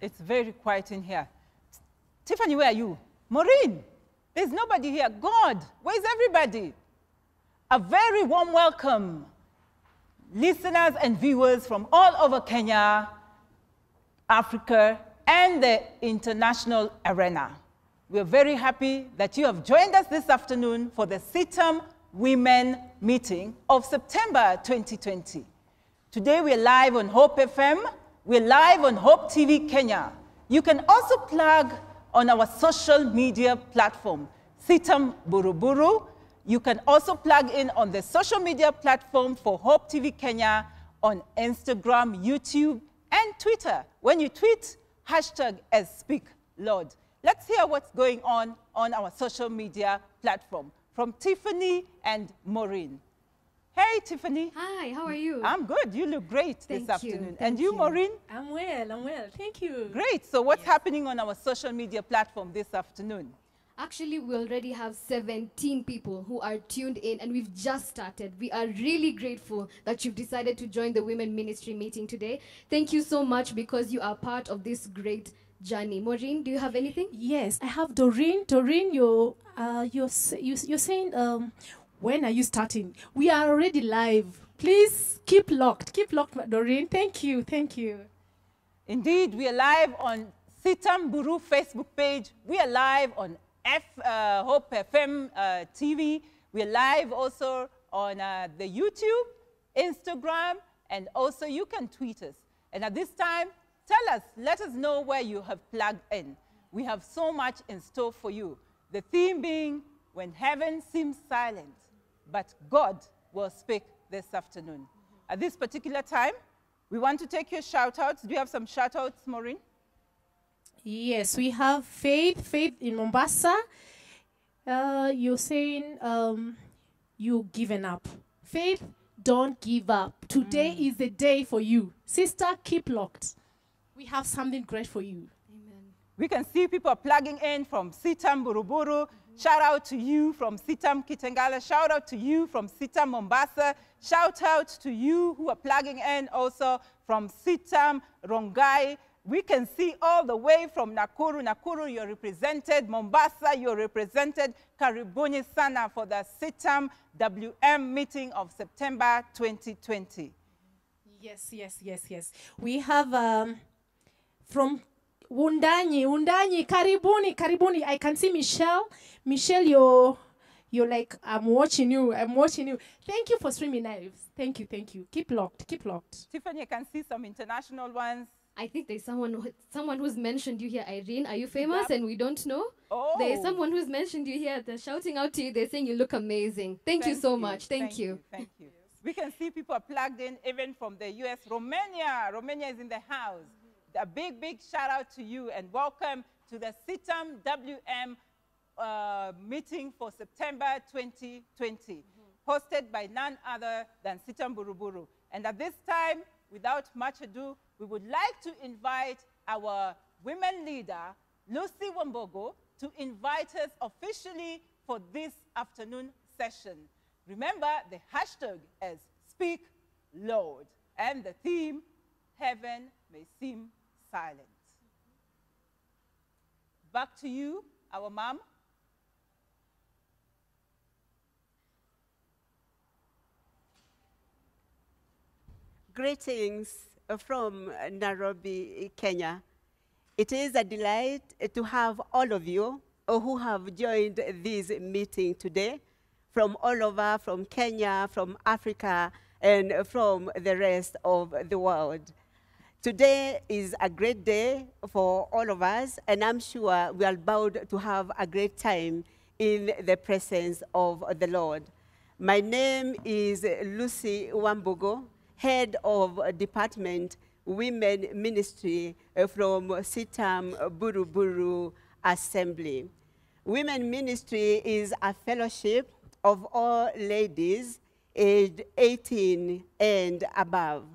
It's very quiet in here. Tiffany, where are you? Maureen, there's nobody here. God, where's everybody? A very warm welcome, listeners and viewers from all over Kenya, Africa, and the international arena. We're very happy that you have joined us this afternoon for the CITAM Women Meeting of September 2020. Today we're live on Hope FM, we're live on Hope TV Kenya. You can also plug on our social media platform, CITAM Buruburu. You can also plug in on the social media platform for Hope TV Kenya on Instagram, YouTube, and Twitter. When you tweet, hashtag as Speak Lord. Let's hear what's going on on our social media platform from Tiffany and Maureen. Hey, Tiffany. Hi, how are you? I'm good. You look great Thank this you, afternoon. thank and you, you. Maureen? I'm well, I'm well. Thank you. Great. So what's happening on our social media platform this afternoon? Actually, we already have 17 people who are tuned in, and we've just started. We are really grateful that you've decided to join the Women Ministry meeting today. Thank you so much because you are part of this great journey. Maureen, do you have anything? Yes, I have Doreen. Doreen, you're, uh, you're, you, you're saying, um, when are you starting? We are already live. Please keep locked. Keep locked, Doreen. Thank you. Thank you. Indeed, we are live on CITAM Buru Facebook page. We are live on F, uh, Hope FM uh, TV. We are live also on uh, the YouTube, Instagram, and also you can tweet us. And at this time, tell us, let us know where you have plugged in. We have so much in store for you. The theme being, when heaven seems silent, but God will speak this afternoon. At this particular time, we want to take your shout outs. Do you have some shout outs, Maureen? Yes, we have Faith. Faith in Mombasa. Uh, you're saying um, you given up. Faith, don't give up. Today is the day for you. Sister, keep locked. We have something great for you. We can see people plugging in from CITAM Buruburu. Shout out to you from CITAM Kitengela. Shout out to you from CITAM Mombasa. Shout out to you who are plugging in also from CITAM Rongai. We can see all the way from Nakuru. Nakuru, you're represented. Mombasa, you're represented. Karibuni sana for the CITAM WM meeting of September 2020. Yes, yes, yes, yes. We have um, from Wundanyi, Wundanyi, Karibuni, Karibuni. I can see Michelle. Michelle, you're, you're like, I'm watching you, I'm watching you. Thank you for streaming live. Thank you, thank you. Keep locked, keep locked. Tiffany, I can see some international ones. I think there's someone who, someone who's mentioned you here, Irene. Are you famous Yep. and we don't know? Oh. There's someone who's mentioned you here. They're shouting out to you. They're saying you look amazing. Thank, you so much. Thank, you. Thank you. We can see people are plugged in even from the US. Romania, Romania is in the house. A big, big shout out to you and welcome to the CITAM WM uh, meeting for September 2020, hosted by none other than CITAM Buruburu. And at this time, without much ado, we would like to invite our women leader, Lucy Wambogo, to invite us officially for this afternoon session. Remember, the hashtag is Speak Lord, and the theme, Heaven May Seem Silent. Back to you, our mom. Greetings from Nairobi, Kenya. It is a delight to have all of you who have joined this meeting today from all over, from Kenya, from Africa, and from the rest of the world. Today is a great day for all of us, and I'm sure we are bound to have a great time in the presence of the Lord. My name is Lucy Wambogo, head of Department Women Ministry uh, from CITAM Buruburu Assembly. Women Ministry is a fellowship of all ladies aged 18 and above.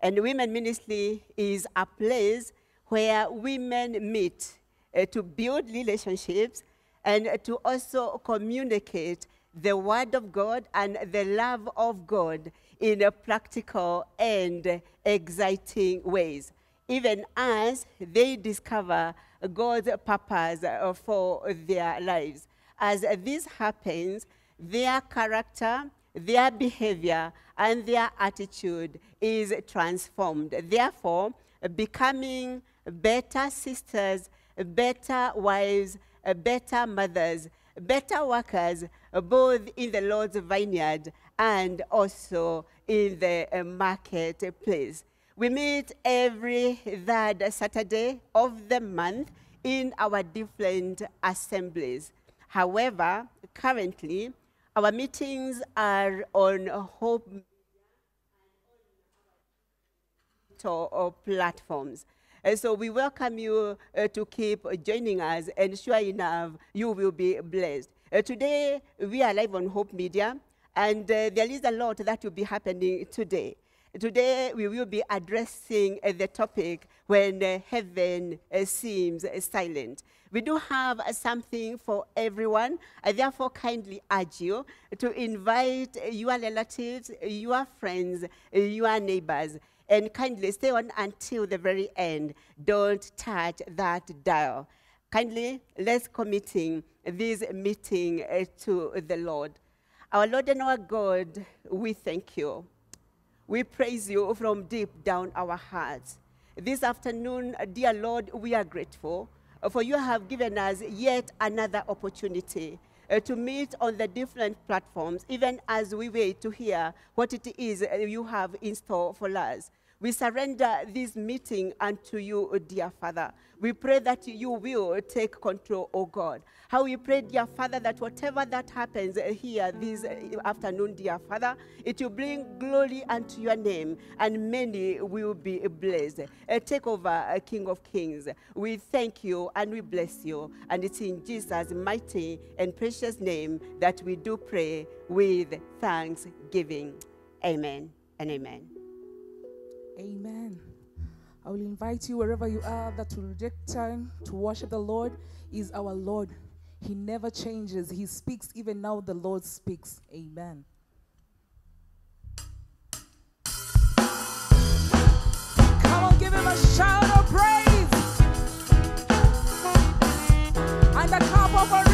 And Women Ministry is a place where women meet uh, to build relationships and to also communicate the Word of God and the love of God in a practical and exciting ways. even as they discover God's purpose uh, for their lives. As this happens, their character, their behavior, and their attitude is transformed. Therefore, becoming better sisters, better wives, better mothers, better workers, both in the Lord's vineyard and also in the marketplace. We meet every third Saturday of the month in our different assemblies. However, currently, our meetings are on Hope uh, platforms. And so we welcome you uh, to keep joining us, and sure enough, you will be blessed. Uh, today, we are live on Hope Media, and uh, there is a lot that will be happening today. Today, we will be addressing uh, the topic when uh, heaven uh, seems uh, silent. We do have uh, something for everyone. I therefore kindly urge you to invite uh, your relatives, your friends, uh, your neighbors, and kindly stay on until the very end. Don't touch that dial. Kindly, let's committing this meeting uh, to the Lord. Our Lord and our God, we thank you. We praise you from deep down our hearts. This afternoon, dear Lord, we are grateful uh, for you have given us yet another opportunity uh, to meet on the different platforms, even as we wait to hear what it is uh, you have in store for us. We surrender this meeting unto you, dear Father. We pray that you will take control, O God. How we pray, dear Father, that whatever that happens here this afternoon, dear Father, it will bring glory unto your name, and many will be blessed. Uh, take over, uh, King of Kings. We thank you and we bless you, and it's in Jesus' mighty and precious name that we do pray with thanksgiving. Amen and amen. Amen. I will invite you wherever you are that will reject time to worship the Lord is our Lord. He never changes. He speaks even now the Lord speaks. Amen. Come on, give him a shout of praise. And a clap offering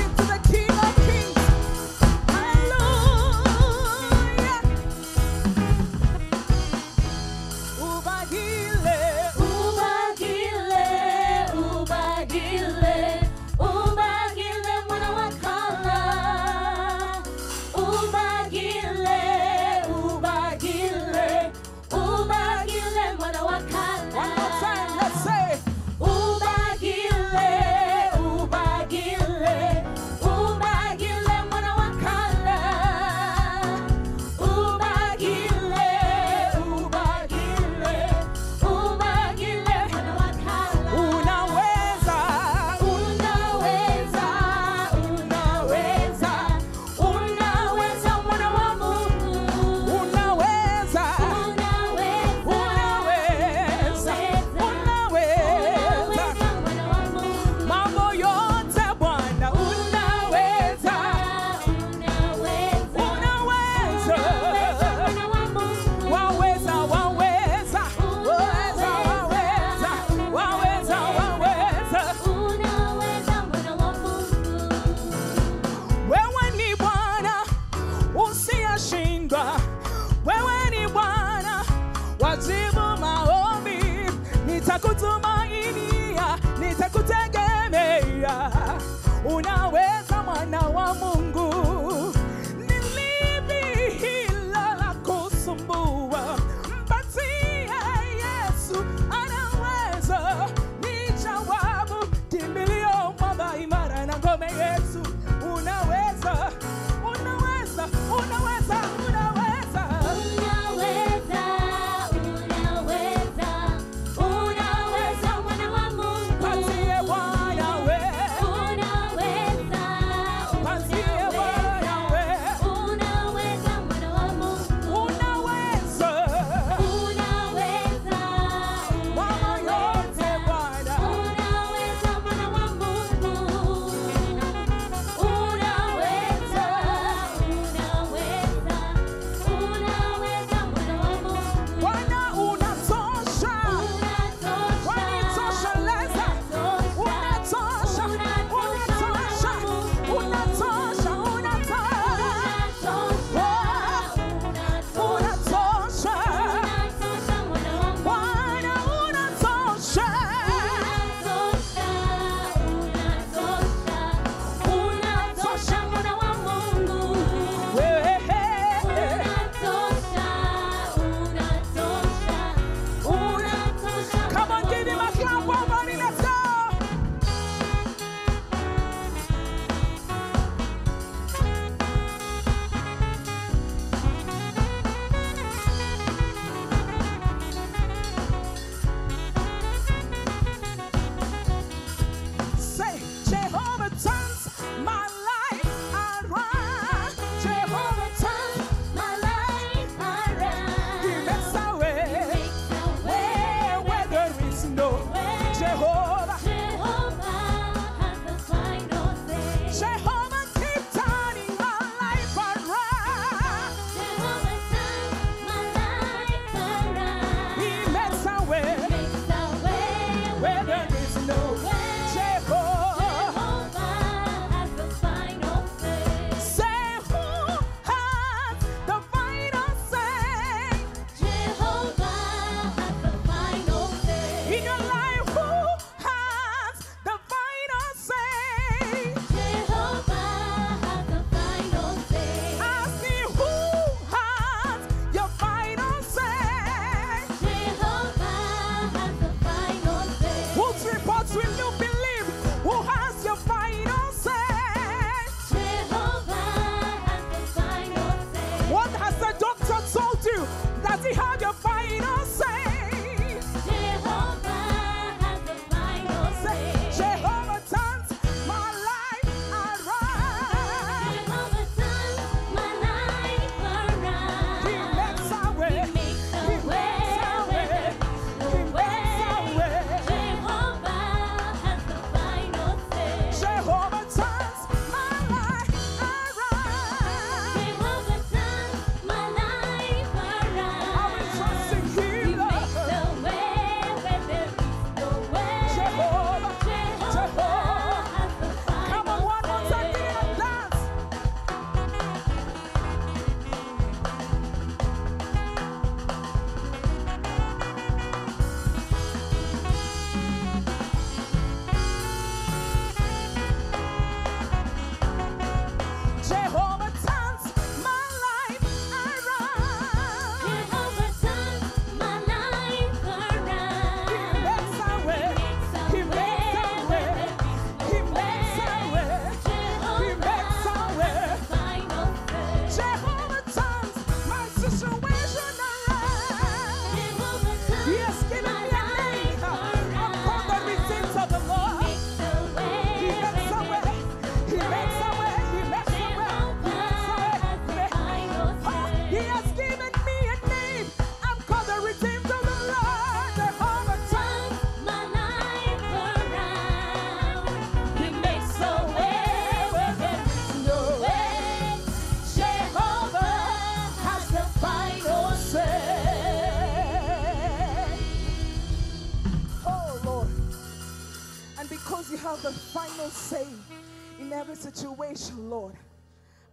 Nazi-Hard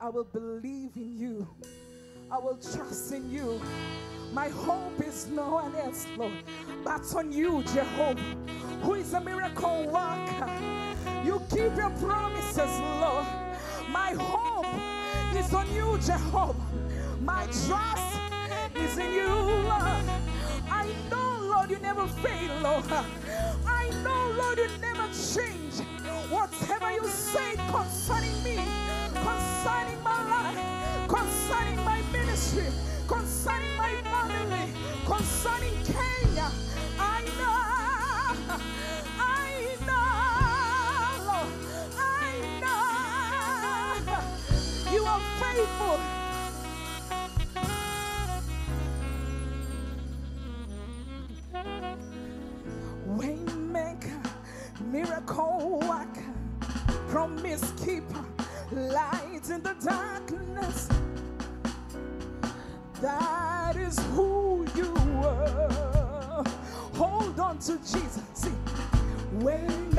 I will believe in you. I will trust in you. My hope is no one else, Lord, but on you, Jehovah, who is a miracle worker. You keep your promises, Lord. My hope is on you, Jehovah. My trust is in you, Lord. I know, Lord, you never fail, Lord. I know, Lord, you never change. Whatever you say concerning me concerning my ministry, concerning my family, concerning Kenya. I know, I know, I know you are faithful. Waymaker, miracle worker, promise keeper, light in the darkness. That is who you were. Hold on to Jesus. See, when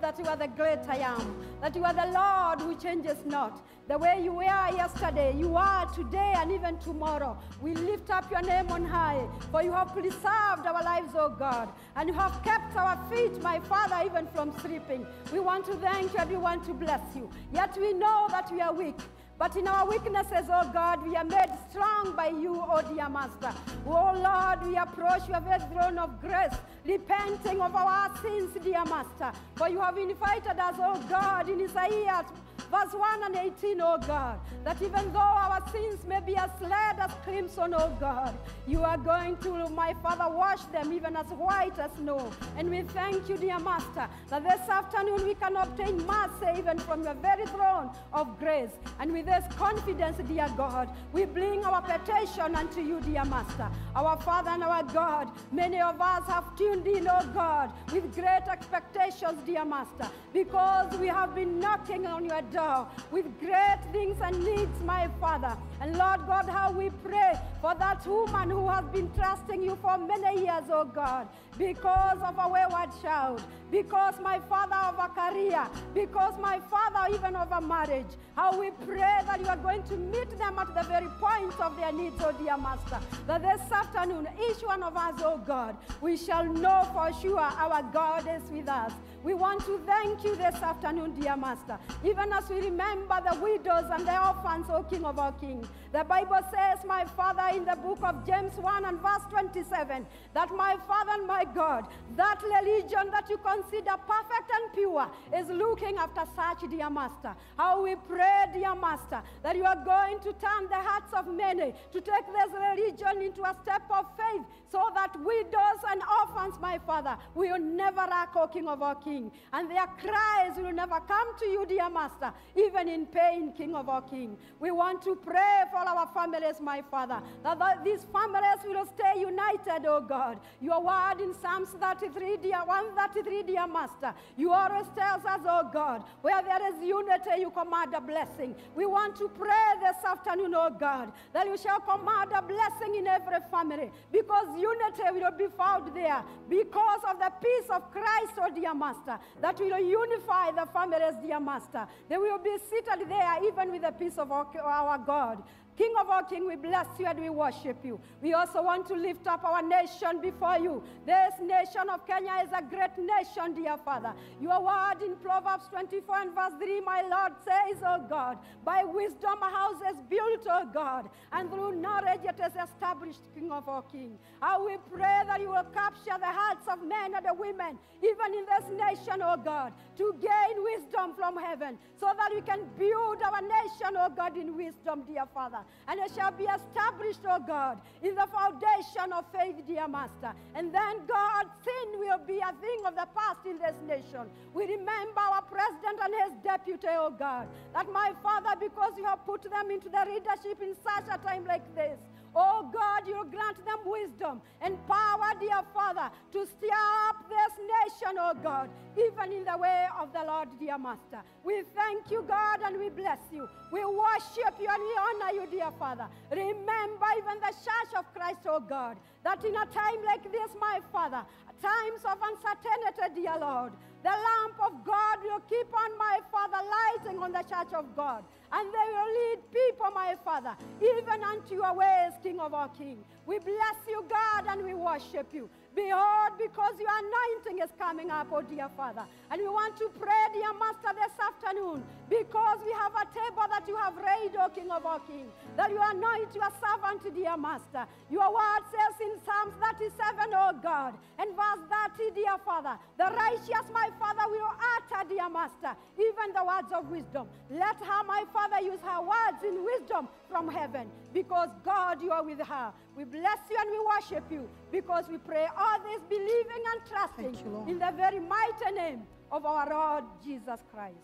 that you are the great I am, that you are the Lord who changes not. The way you were yesterday, you are today and even tomorrow. We lift up your name on high, for you have preserved our lives, O God, and you have kept our feet, my Father, even from sleeping. We want to thank you and we want to bless you. Yet we know that we are weak. But in our weaknesses, oh God, we are made strong by you, oh dear Master. Oh Lord, we approach your very throne of grace, repenting of our sins, dear Master. For you have invited us, oh God, in Isaiah verse 1 and 18, oh God, that even though our sins may be as red as crimson, oh God, you are going to, my Father, wash them even as white as snow. And we thank you, dear Master, that this afternoon we can obtain mercy even from your very throne of grace. And with this confidence, dear God, we bring our petition unto you, dear Master. Our Father and our God, many of us have tuned in, oh God, with great expectations, dear Master, because we have been knocking on your door with great things and needs, my Father. And Lord God, how we pray for that woman who has been trusting you for many years, oh God, because of a wayward child, because my Father of a career, because my Father even of a marriage. How we pray that you are going to meet them at the very point of their needs, oh dear Master. That this afternoon, each one of us, oh God, we shall know for sure our God is with us. We want to thank you this afternoon, dear Master, even as we remember the widows and the orphans, O King of our Kings. The Bible says, my Father, in the book of James 1 and verse 27, that my Father and my God, that religion that you consider perfect and pure, is looking after such, dear Master. How we pray, dear Master Master, that you are going to turn the hearts of many to take this religion into a step of faith so that widows and orphans, my Father, will never lack, O King of our King, and their cries will never come to you, dear Master, even in pain, King of our King. We want to pray for our families, my Father, that these families will stay united, O God. Your word in Psalms 33, dear 133, dear Master, you always tells us, O God, where there is unity, you command a blessing. We want to pray this afternoon, O God, that you shall command a blessing in every family because unity will be found there because of the peace of Christ, oh dear Master, that will unify the families, dear Master. They will be seated there even with the peace of our, our God. King of our King, we bless you and we worship you. We also want to lift up our nation before you. This nation of Kenya is a great nation, dear Father. Your word in Proverbs 24 and verse 3, my Lord says, O God, by wisdom a house is built, O God, and through knowledge it is established, King of our King. I will pray that you will capture the hearts of men and the women, even in this nation, O God, to gain wisdom from heaven, so that we can build our nation, O God, in wisdom, dear Father and it shall be established, O God, in the foundation of faith, dear Master. And then, God, sin will be a thing of the past in this nation. We remember our president and his deputy, O God, that my Father, because you have put them into the leadership in such a time like this, Oh God, you grant them wisdom and power, dear Father, to stir up this nation, oh God, even in the way of the Lord, dear Master. We thank you, God, and we bless you. We worship you and we honor you, dear Father. Remember even the church of Christ, oh God, that in a time like this, my Father, times of uncertainty, dear Lord, the lamp of God will keep on, my Father, lighting on the church of God. And they will lead people, my Father, even unto your ways, King of our King. We bless you, God, and we worship you. Behold, because your anointing is coming up, oh dear Father. And we want to pray, dear Master, this afternoon, because we have a table that you have laid, O King of our King, that you anoint your servant, dear Master. Your word says in Psalms 37, oh God, and verse 30, dear Father, the righteous, my Father, we will utter, dear Master, even the words of wisdom. Let her, my Father, use her words in wisdom from heaven, because God, you are with her. We bless you and we worship you, because we pray all this believing and trusting you, in the very mighty name of our Lord Jesus Christ.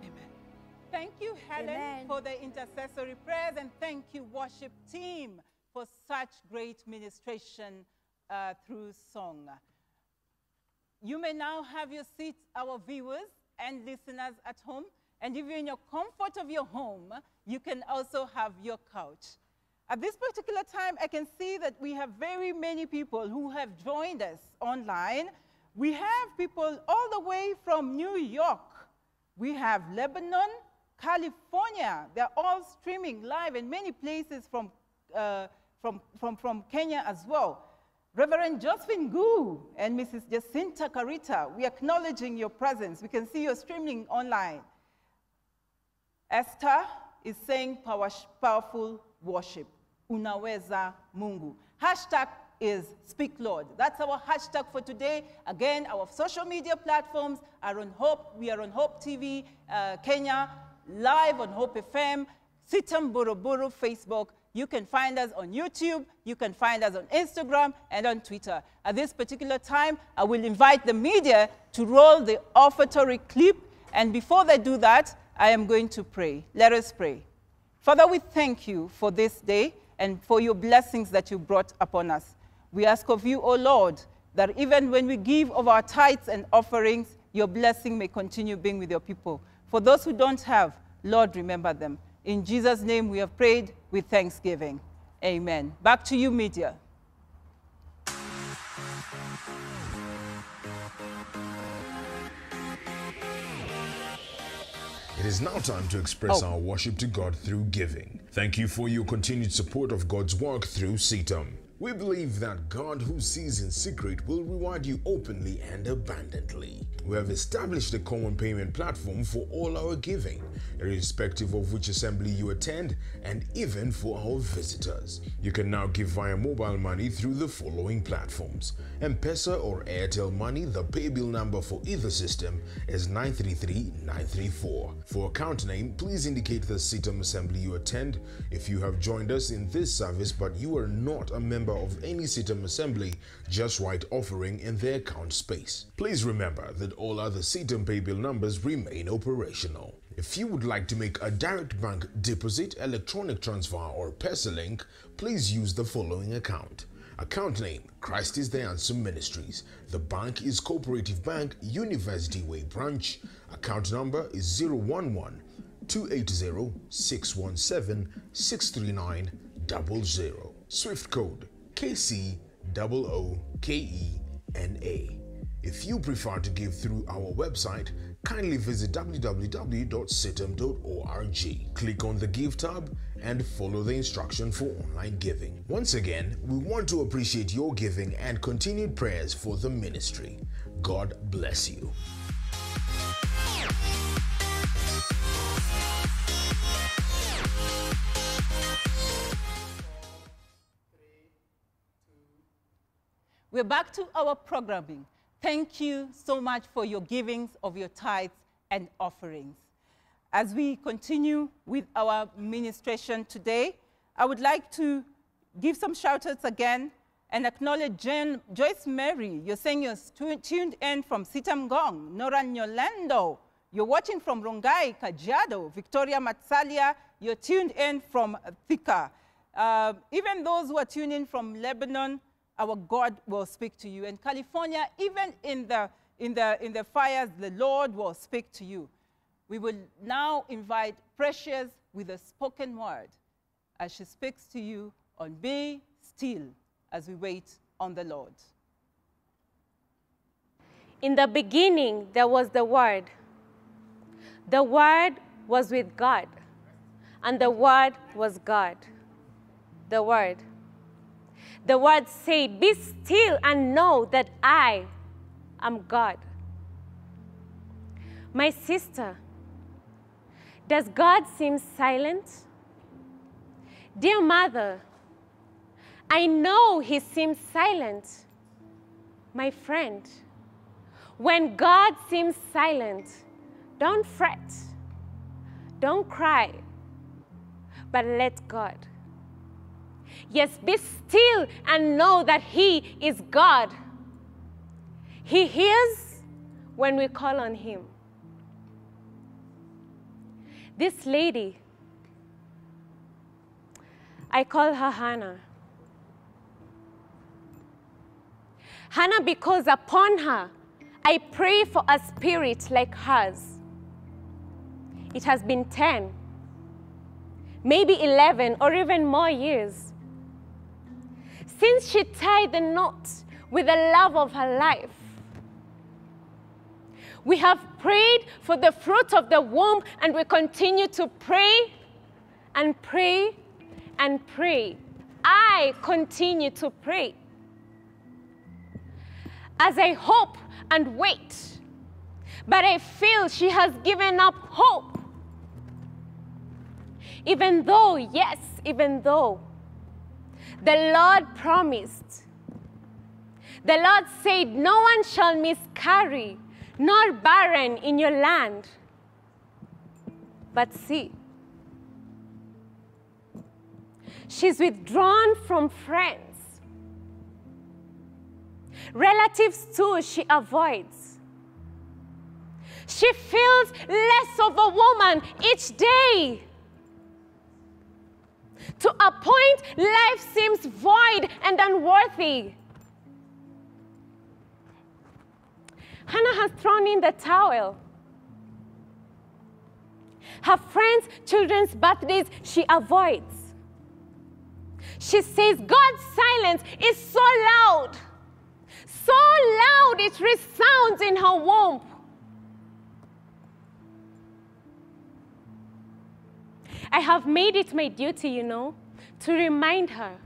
Amen. Thank you, Helen, Amen. for the intercessory prayers, and thank you, worship team, for such great ministration uh, through song. You may now have your seats, our viewers and listeners at home. And if you're in your comfort of your home, you can also have your couch. At this particular time, I can see that we have very many people who have joined us online. We have people all the way from New York. We have Lebanon, California. They're all streaming live in many places from, uh, from, from, from Kenya as well. Reverend Josephine Gu and Mrs. Jacinta Carita, we are acknowledging your presence. We can see you streaming online. Esther is saying power, powerful worship. Unaweza Mungu. Hashtag is Speak Lord. That's our hashtag for today. Again, our social media platforms are on Hope. We are on Hope TV uh, Kenya, live on Hope FM, CITAM Buruburu Facebook. You can find us on YouTube, you can find us on Instagram and on Twitter. At this particular time, I will invite the media to roll the offertory clip. And before they do that, I am going to pray. Let us pray. Father, we thank you for this day and for your blessings that you brought upon us. We ask of you, O Lord, that even when we give of our tithes and offerings, your blessing may continue being with your people. For those who don't have, Lord, remember them. In Jesus' name we have prayed with thanksgiving. Amen. Back to you, media. It is now time to express Oh. our worship to God through giving. Thank you for your continued support of God's work through CITAM. We believe that God who sees in secret will reward you openly and abundantly. We have established a common payment platform for all our giving, irrespective of which assembly you attend, and even for our visitors. You can now give via mobile money through the following platforms M-Pesa or Airtel Money. The pay bill number for either system is 933934. For account name, please indicate the CITAM assembly you attend. If you have joined us in this service but you are not a member of any CITAM assembly, just write offering in the account space. Please remember that all other CITAM pay bill numbers remain operational. If you would like to make a direct bank deposit, electronic transfer, or PESA link, please use the following account. Account name Christ is the Answer Ministries. The bank is Cooperative Bank, University Way Branch. Account number is 011 280 617 639 Swift code KC OOKENA. If you prefer to give through our website, kindly visit www.citam.org. Click on the Give tab and follow the instruction for online giving. Once again, we want to appreciate your giving and continued prayers for the ministry. God bless you. We're back to our programming. Thank you so much for your givings of your tithes and offerings. As we continue with our ministration today, I would like to give some shout outs again and acknowledge Jen, Joyce Mary. You're saying you're tuned in from CITAM Ngong, Nora Nyolando. You're watching from Rongai, Kajiado. Victoria Matsalia, you're tuned in from Thika. Uh, even those who are tuning in from Lebanon, our God will speak to you. And California, even in the, in the, in the fires, the Lord will speak to you. We will now invite Precious with a spoken word as she speaks to you on Be Still as we wait on the Lord. In the beginning, there was the Word. The Word was with God, and the Word was God. The Word. The Word said, Be still and know that I am God. My sister, does God seem silent? Dear mother, I know he seems silent. My friend, when God seems silent, don't fret, don't cry, but let God. Yes, be still and know that He is God. He hears when we call on Him. This lady, I call her Hannah. Hannah, because upon her I pray for a spirit like hers. It has been 10, maybe 11, or even more years since she tied the knot with the love of her life. We have prayed for the fruit of the womb, and we continue to pray and pray and pray. I continue to pray as I hope and wait, but I feel she has given up hope. Even though, yes, even though the Lord promised, the Lord said, No one shall miscarry nor barren in your land. But see, she's withdrawn from friends. Relatives, too, she avoids. She feels less of a woman each day. To a point, life seems void and unworthy. Hannah has thrown in the towel. Her friends' children's birthdays she avoids. She says God's silence is so loud, so loud it resounds in her womb. I have made it my duty, you know, to remind her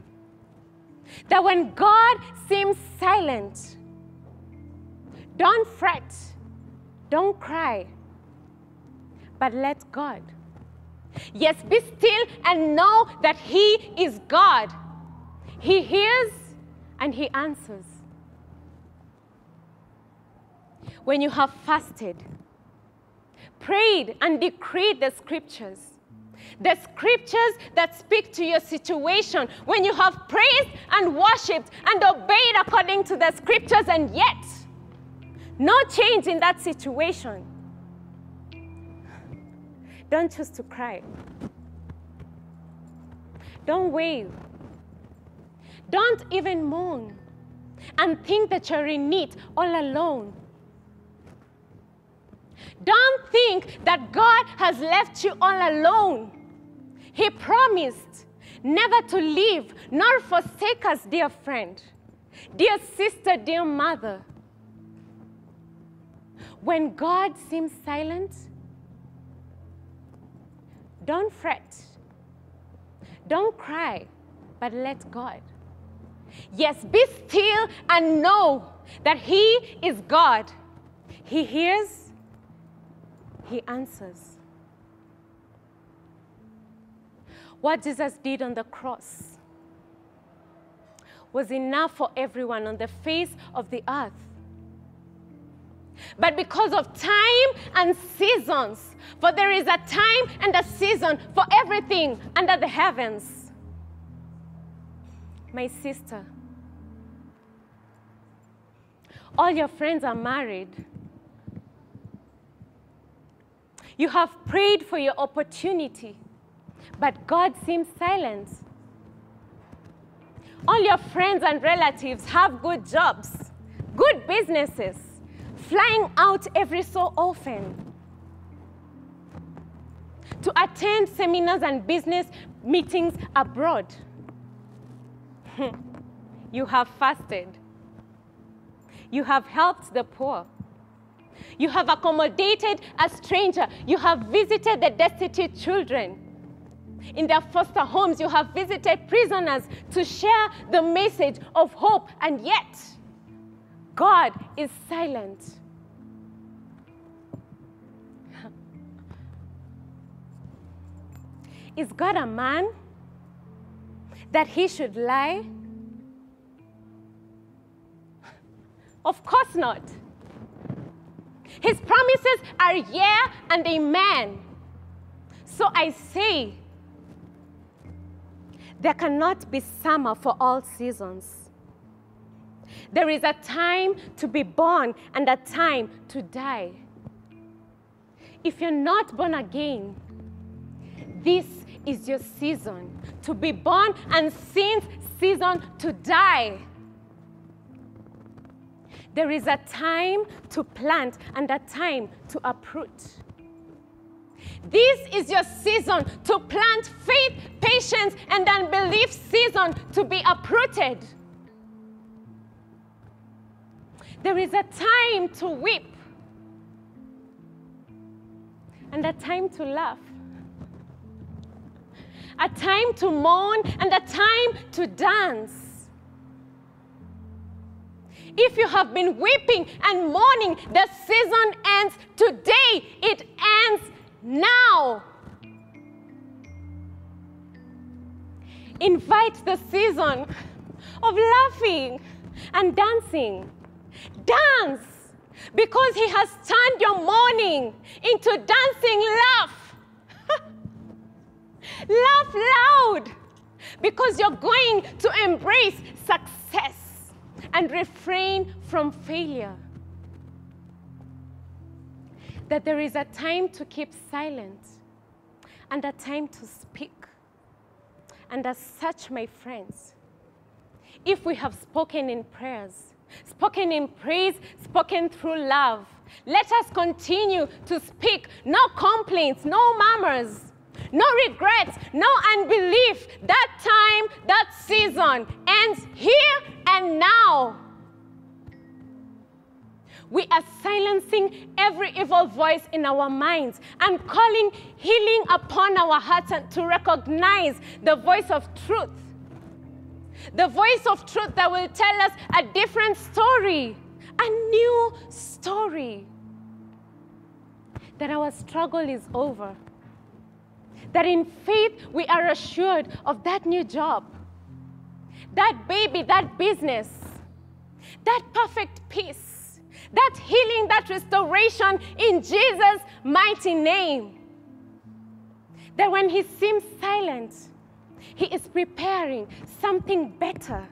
that when God seems silent, don't fret, don't cry, but let God. Yes, be still and know that He is God. He hears and He answers. When you have fasted, prayed, and decreed the scriptures, the scriptures that speak to your situation, when you have praised and worshiped and obeyed according to the scriptures, and yet no change in that situation, don't choose to cry. Don't wail. Don't even mourn and think that you're in need all alone. Don't think that God has left you all alone. He promised never to leave nor forsake us, dear friend, dear sister, dear mother. When God seems silent, don't fret. Don't cry, but let God. Yes, be still and know that He is God. He hears, He answers. What Jesus did on the cross was enough for everyone on the face of the earth. But because of time and seasons, for there is a time and a season for everything under the heavens. My sister, all your friends are married. You have prayed for your opportunity, but God seems silent. All your friends and relatives have good jobs, good businesses, flying out every so often to attend seminars and business meetings abroad. you have fasted. You have helped the poor. You have accommodated a stranger. You have visited the destitute children. In their foster homes, you have visited prisoners to share the message of hope, and yet, God is silent. Is God a man that he should lie? Of course not. His promises are yeah and amen. So I say, there cannot be summer for all seasons. There is a time to be born and a time to die. If you're not born again, this is your season to be born and sin's season to die. There is a time to plant and a time to uproot. This is your season to plant faith, patience, and unbelief season to be uprooted. There is a time to weep and a time to laugh, a time to mourn and a time to dance. If you have been weeping and mourning, the season ends today. It ends now. Invite the season of laughing and dancing. Dance because He has turned your mourning into dancing laugh. laugh loud because you're going to embrace success and refrain from failure. That there is a time to keep silent and a time to speak. And as such, my friends, if we have spoken in prayers, spoken in praise, spoken through love, let us continue to speak no complaints, no murmurs, no regrets, no unbelief. That time, that season ends here and now. We are silencing every evil voice in our minds and calling healing upon our hearts and to recognize the voice of truth. the voice of truth that will tell us a different story, a new story. That our struggle is over. That in faith we are assured of that new job, that baby, that business, that perfect peace, that healing, that restoration in Jesus' mighty name. That when He seems silent, He is preparing something better,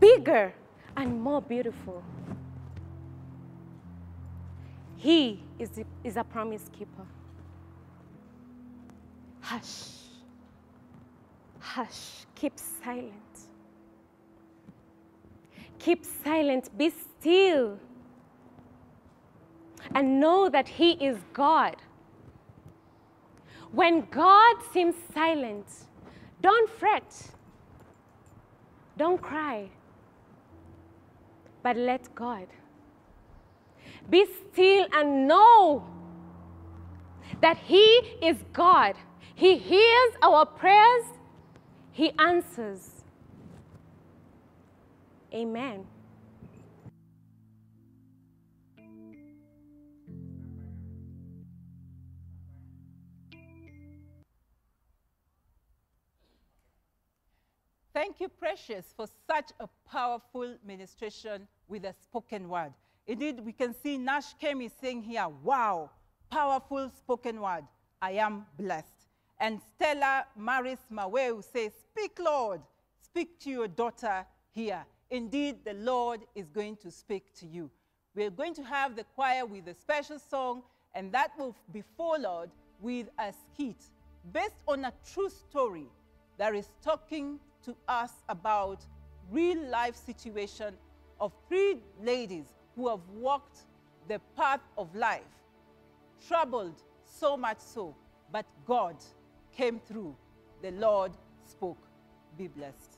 bigger, and more beautiful. He is, is a promise keeper. Hush. Hush. Keep silent. Keep silent. Be still. And know that He is God. When God seems silent, don't fret. Don't cry. But let God. Be still and know that He is God. He hears our prayers, He answers. Amen. Thank you, Precious, for such a powerful ministration with a spoken word. Indeed, we can see Nash Kemi saying here, wow, powerful spoken word. I am blessed. And Stella Maris Maweu says, Speak, Lord, speak to your daughter here. Indeed, the Lord is going to speak to you. We're going to have the choir with a special song, and that will be followed with a skit based on a true story that is talking to us about real life situation of three ladies who have walked the path of life, troubled so much so, but God came through. The Lord spoke. Be blessed.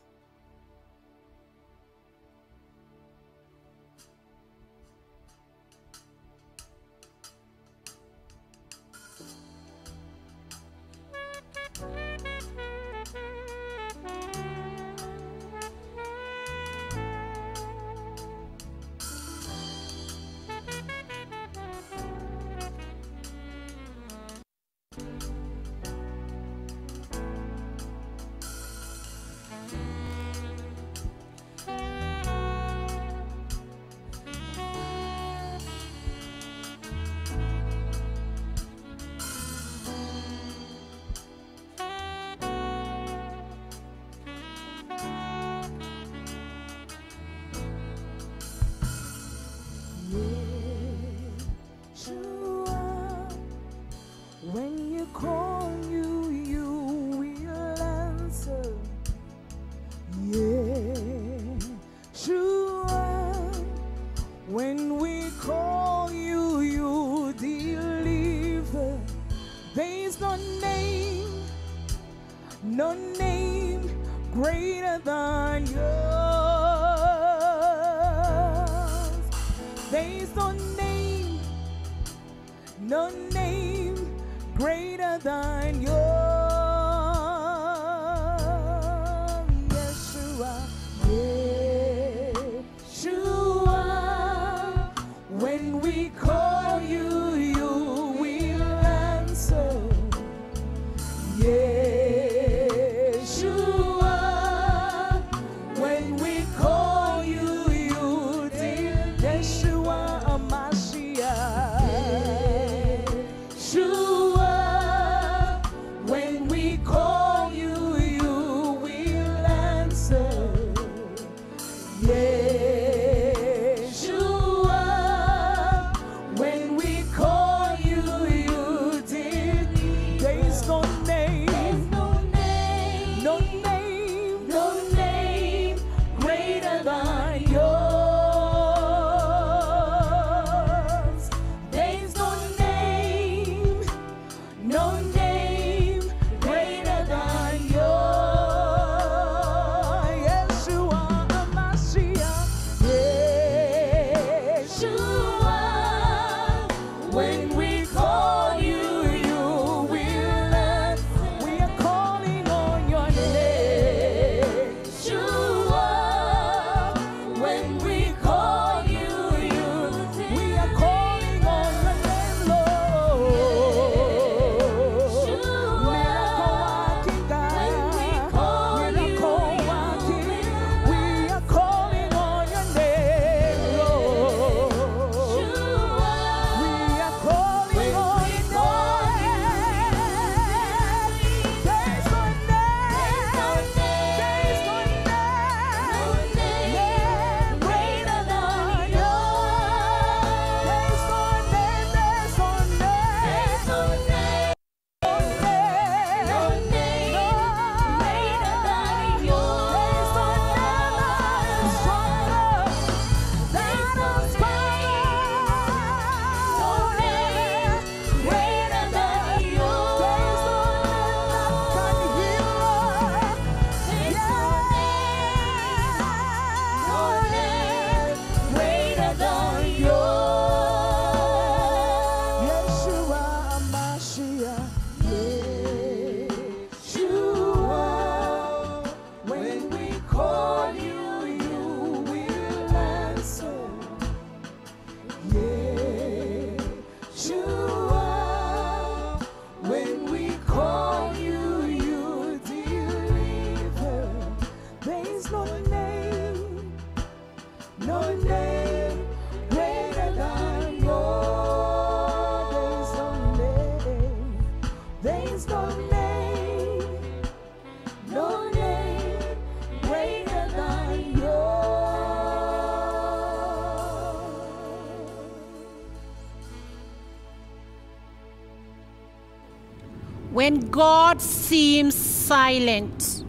Seems silent,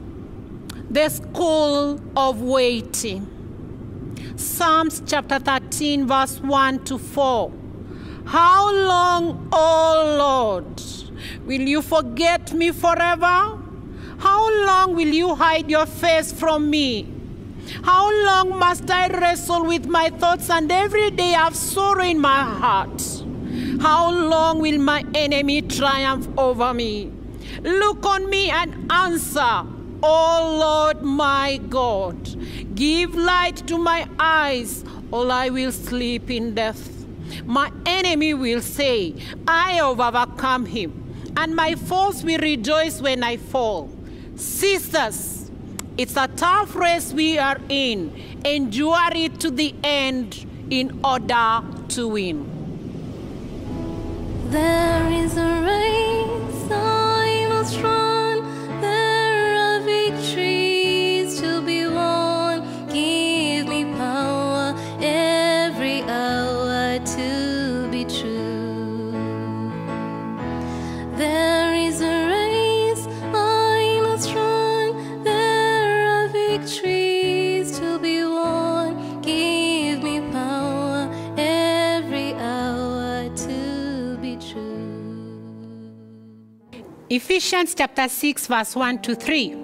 the school of waiting. Psalms chapter 13, verse 1 to 4. How long, O Lord, will you forget me forever? How long will you hide your face from me? How long must I wrestle with my thoughts and every day have sorrow in my heart? How long will my enemy triumph over me? Look on me and answer, O Lord my God. Give light to my eyes, or I will sleep in death. My enemy will say, I have overcome him, and my foes will rejoice when I fall. Sisters, it's a tough race we are in. Endure it to the end in order to win. There is a race Must Ephesians chapter 6, verse 1 to 3.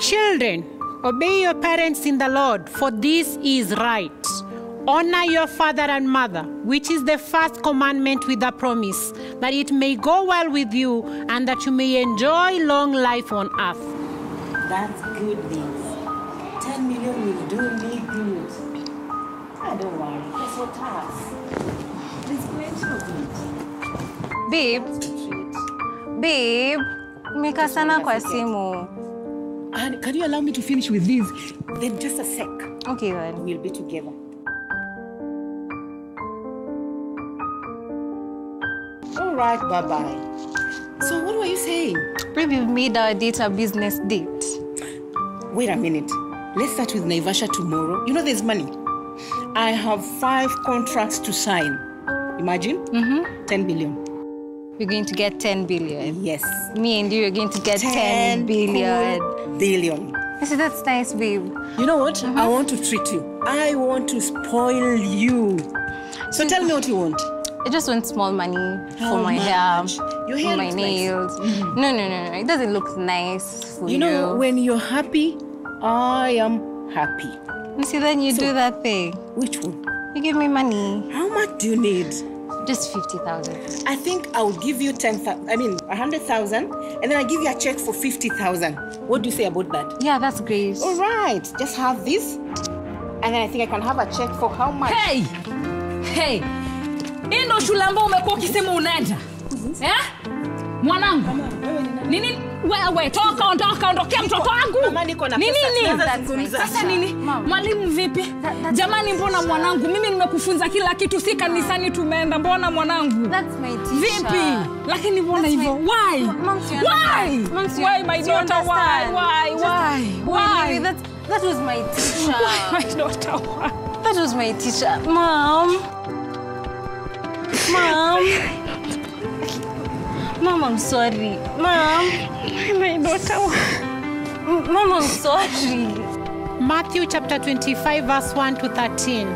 Children, obey your parents in the Lord, for this is right. Honor your father and mother, which is the first commandment with a promise, that it may go well with you and that you may enjoy long life on earth. That's good news. 10 million will do me good. I don't worry. That's what tax. There's plenty of it. Babe, babe, umekaa sana kwa simu. And can you allow me to finish with this? Then just a sec. Okay, then. We'll be together. All right, bye bye. So, what were you saying? Babe, you've made our date a business date. Wait a minute. Let's start with Naivasha tomorrow. You know, there's money. I have five contracts to sign. Imagine? Mm-hmm. 10 billion. You're going to get 10 billion. Yes. Me and you are going to get 10, billion. cool billion. I said, that's nice, babe. You know what? I uh-huh. want to treat you. I want to spoil you. So tell me what you want. I just want small money How for my much? hair, Your for my looks nice. nails. Mm-hmm. No, no, no, no. It doesn't look nice for you. You know, when you're happy, I am happy. You see, then you do that thing. Which one? You give me money. How much do you need? Just 50,000. I think I'll give you 10,000, I mean, 100,000, and then I give you a check for 50,000. What do you say about that? Yeah, that's great. All right, just have this, and then I think I can have a check for how much? Hey! Hey! Hii ndo shule ambayo umekuwa ukisema unaenda eh? Mwanangu nini? Wewe toka, ondoka, ondokea mtoto wangu. Nini? Sasa nini? Mwalimu vipi? Jamani, mbona mwanangu? Mimi nimekufunza kila kitu, si kanisani tumeenda. Mbona mwanangu? Vipi? Lakini mbona hivyo? Why? Why? Why, my daughter? Why? Why? Why? Why? That, that was my teacher. Why, my daughter? Why? That was my teacher. Mom. Mom. Mom, I'm sorry. Mom. My daughter. Mom, I'm sorry. Matthew chapter 25, verse 1 to 13.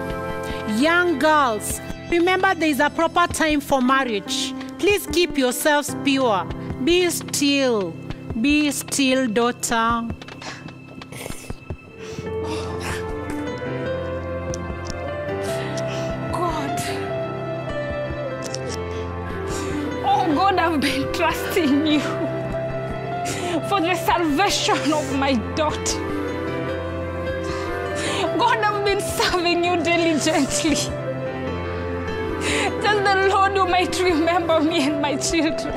Young girls, remember there is a proper time for marriage. Please keep yourselves pure. Be still. Be still, daughter. I've been trusting you for the salvation of my daughter. God, I've been serving you diligently. Bless the Lord, you might remember me and my children.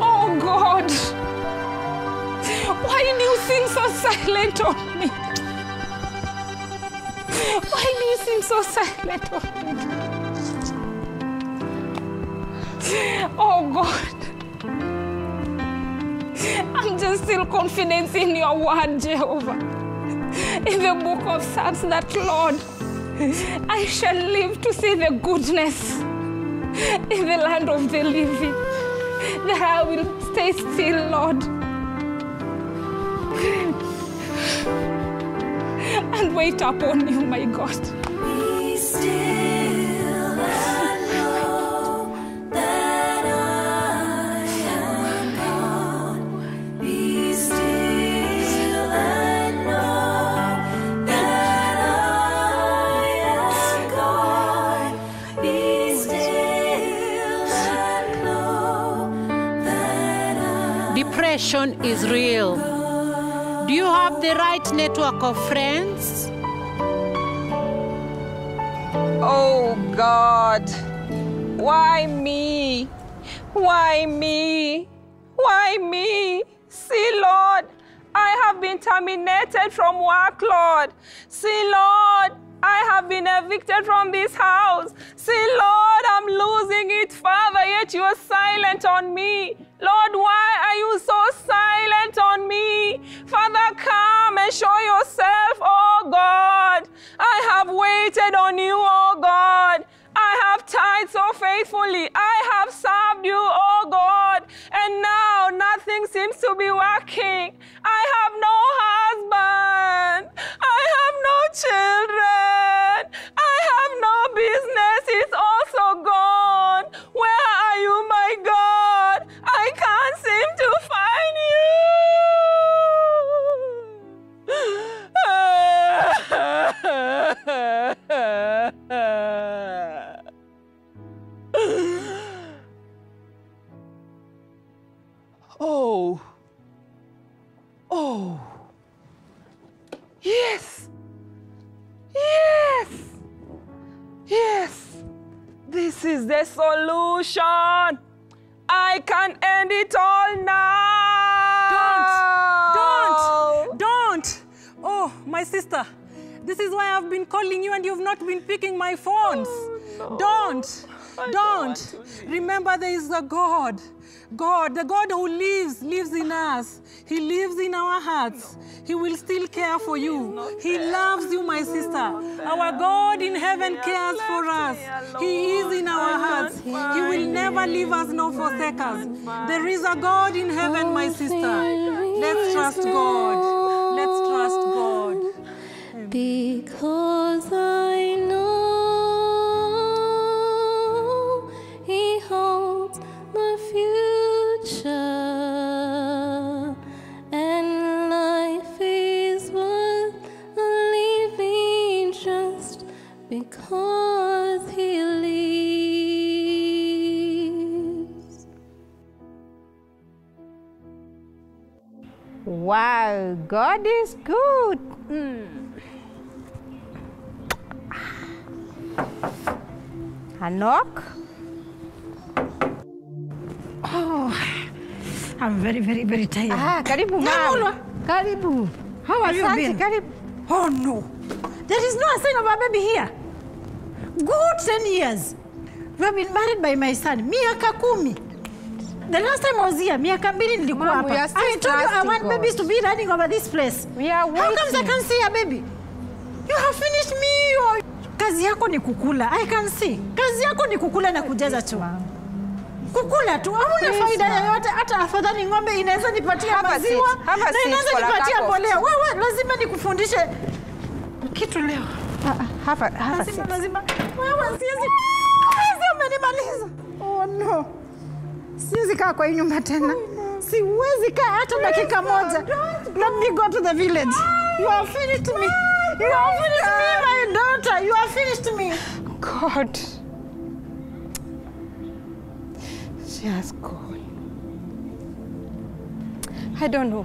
Oh God, why do you seem so silent on me? Why do you seem so silent on me? Oh God. I'm just still confident in your word, Jehovah. In the book of Psalms, that Lord, I shall live to see the goodness in the land of the living. That I will stay still, Lord. And wait upon you, my God. Depression is real. Do you have the right network of friends? Oh God, why me? Why me? Why me? See, Lord, I have been terminated from work, Lord. See, Lord, I have been evicted from this house. See, Lord, I'm losing it, Father, yet you are silent on me. Lord, why are you so silent on me? Father, come and show yourself, oh God. I have waited on you, oh God. I have tithed so faithfully. I have served you, oh God. And now nothing seems to be working. I have no husband. I have no children. Yes. Yes. Yes. This is the solution. I can end it all now. Don't! Don't! Don't! Oh, my sister, this is why I've been calling you and you've not been picking my phones. Oh, Don't! Don't! Remember, there is a God. God, the God who lives, lives in us. He lives in our hearts. He will still care for you. He loves you, my sister. Our God in heaven cares for us. He is in our hearts. He will never leave us nor forsake us. There is a God in heaven, my sister. Let's trust God. Let's trust God. Because I know future, and life is worth living just because He lives. Wow, God is good. Mm. A knock? Oh, I'm very, very, very tired. Ah, karibu mama. Karibu. How have you been? Karibu. Oh no, there is no sign of a baby here. Good 10 years. We have been married by my son, miaka kumi. The last time I was here, miaka mbili nilikuwa hapa. are I told you I want babies to be running over this place. We are waiting. How comes I can can't see a baby? You have finished me. Your... Kazi yako ni kukula. I can see. Kazi yako ni kukula na kujaza choo. Kukula tu, hamuna faida yoyote. Hata afadhali ng'ombe inaweza nipatia maziwa na inaweza nipatia mbolea. Wewe lazima nikufundishe kitu leo. Hapa hapa have Lazima, lazima. Wewe siwezi. Siwezi umenimaliza. Oh no. Siwezi kaa kwa hii nyumba tena. Siwezi kaa hata dakika moja. Let me go to the village. You have finished me. You have finished me, my daughter. You have finished me. God. She has gone. I don't know.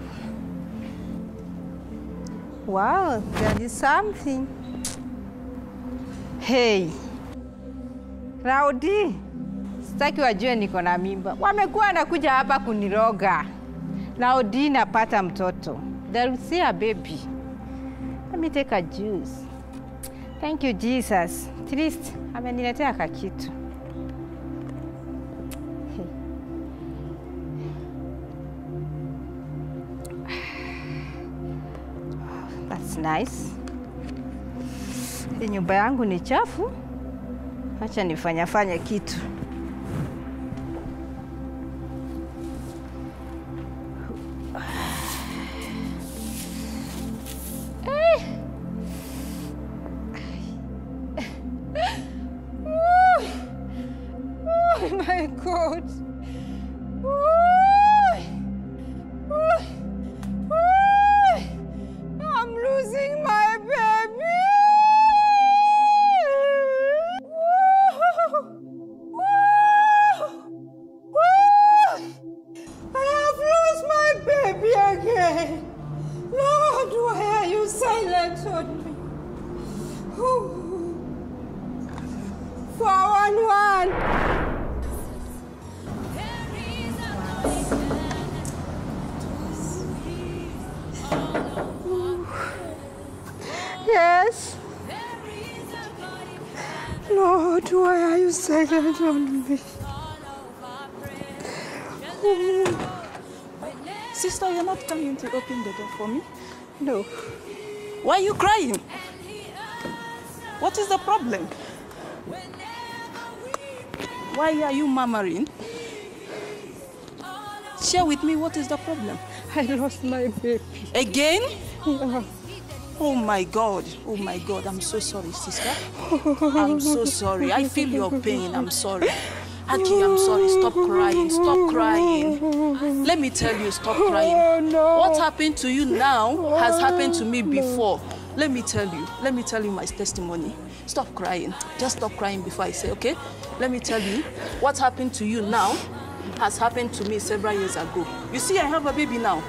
Wow, there is something. Hey. Raudi, sitaki wajue niko na mimba. Wamekuwa wanakuja hapa kuniroga. Raudi, napata mtoto. They'll see a baby. Let me take a juice. Thank you Jesus. At least ameniletea kakitu. That's nice. Hii nyumba yangu ni chafu. Acha nifanyafanye kitu. On me? Sister, you're not coming to open the door for me? No. Why are you crying? What is the problem? Why are you murmuring? Share with me what is the problem. I lost my baby. Again? Yeah. Oh my God. Oh my God. I'm so sorry, sister. I'm so sorry. I feel your pain. I'm sorry. Aki, I'm sorry. Stop crying. Stop crying. Let me tell you, stop crying. What happened to you now has happened to me before. Let me tell you. Let me tell you my testimony. Stop crying. Just stop crying before I say, okay? Let me tell you. What happened to you now has happened to me several years ago. You see, I have a baby now.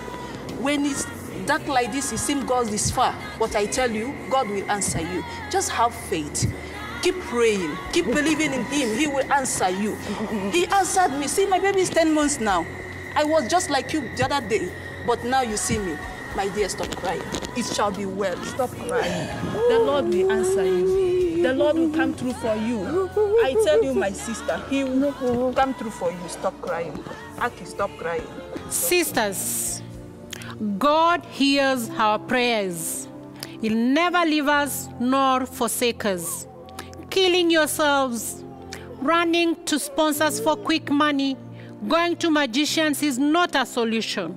When it's dark like this, it seems God is far. But I tell you, God will answer you. Just have faith. Keep praying. Keep believing in Him. He will answer you. He answered me. See, my baby is 10 months now. I was just like you the other day. But now you see me. My dear, stop crying. It shall be well. Stop crying. The Lord will answer you. The Lord will come through for you. I tell you, my sister, He will come through for you. Stop crying. Aki, stop crying. Sisters, God hears our prayers. He'll never leave us nor forsake us. Killing yourselves, running to sponsors for quick money, going to magicians is not a solution,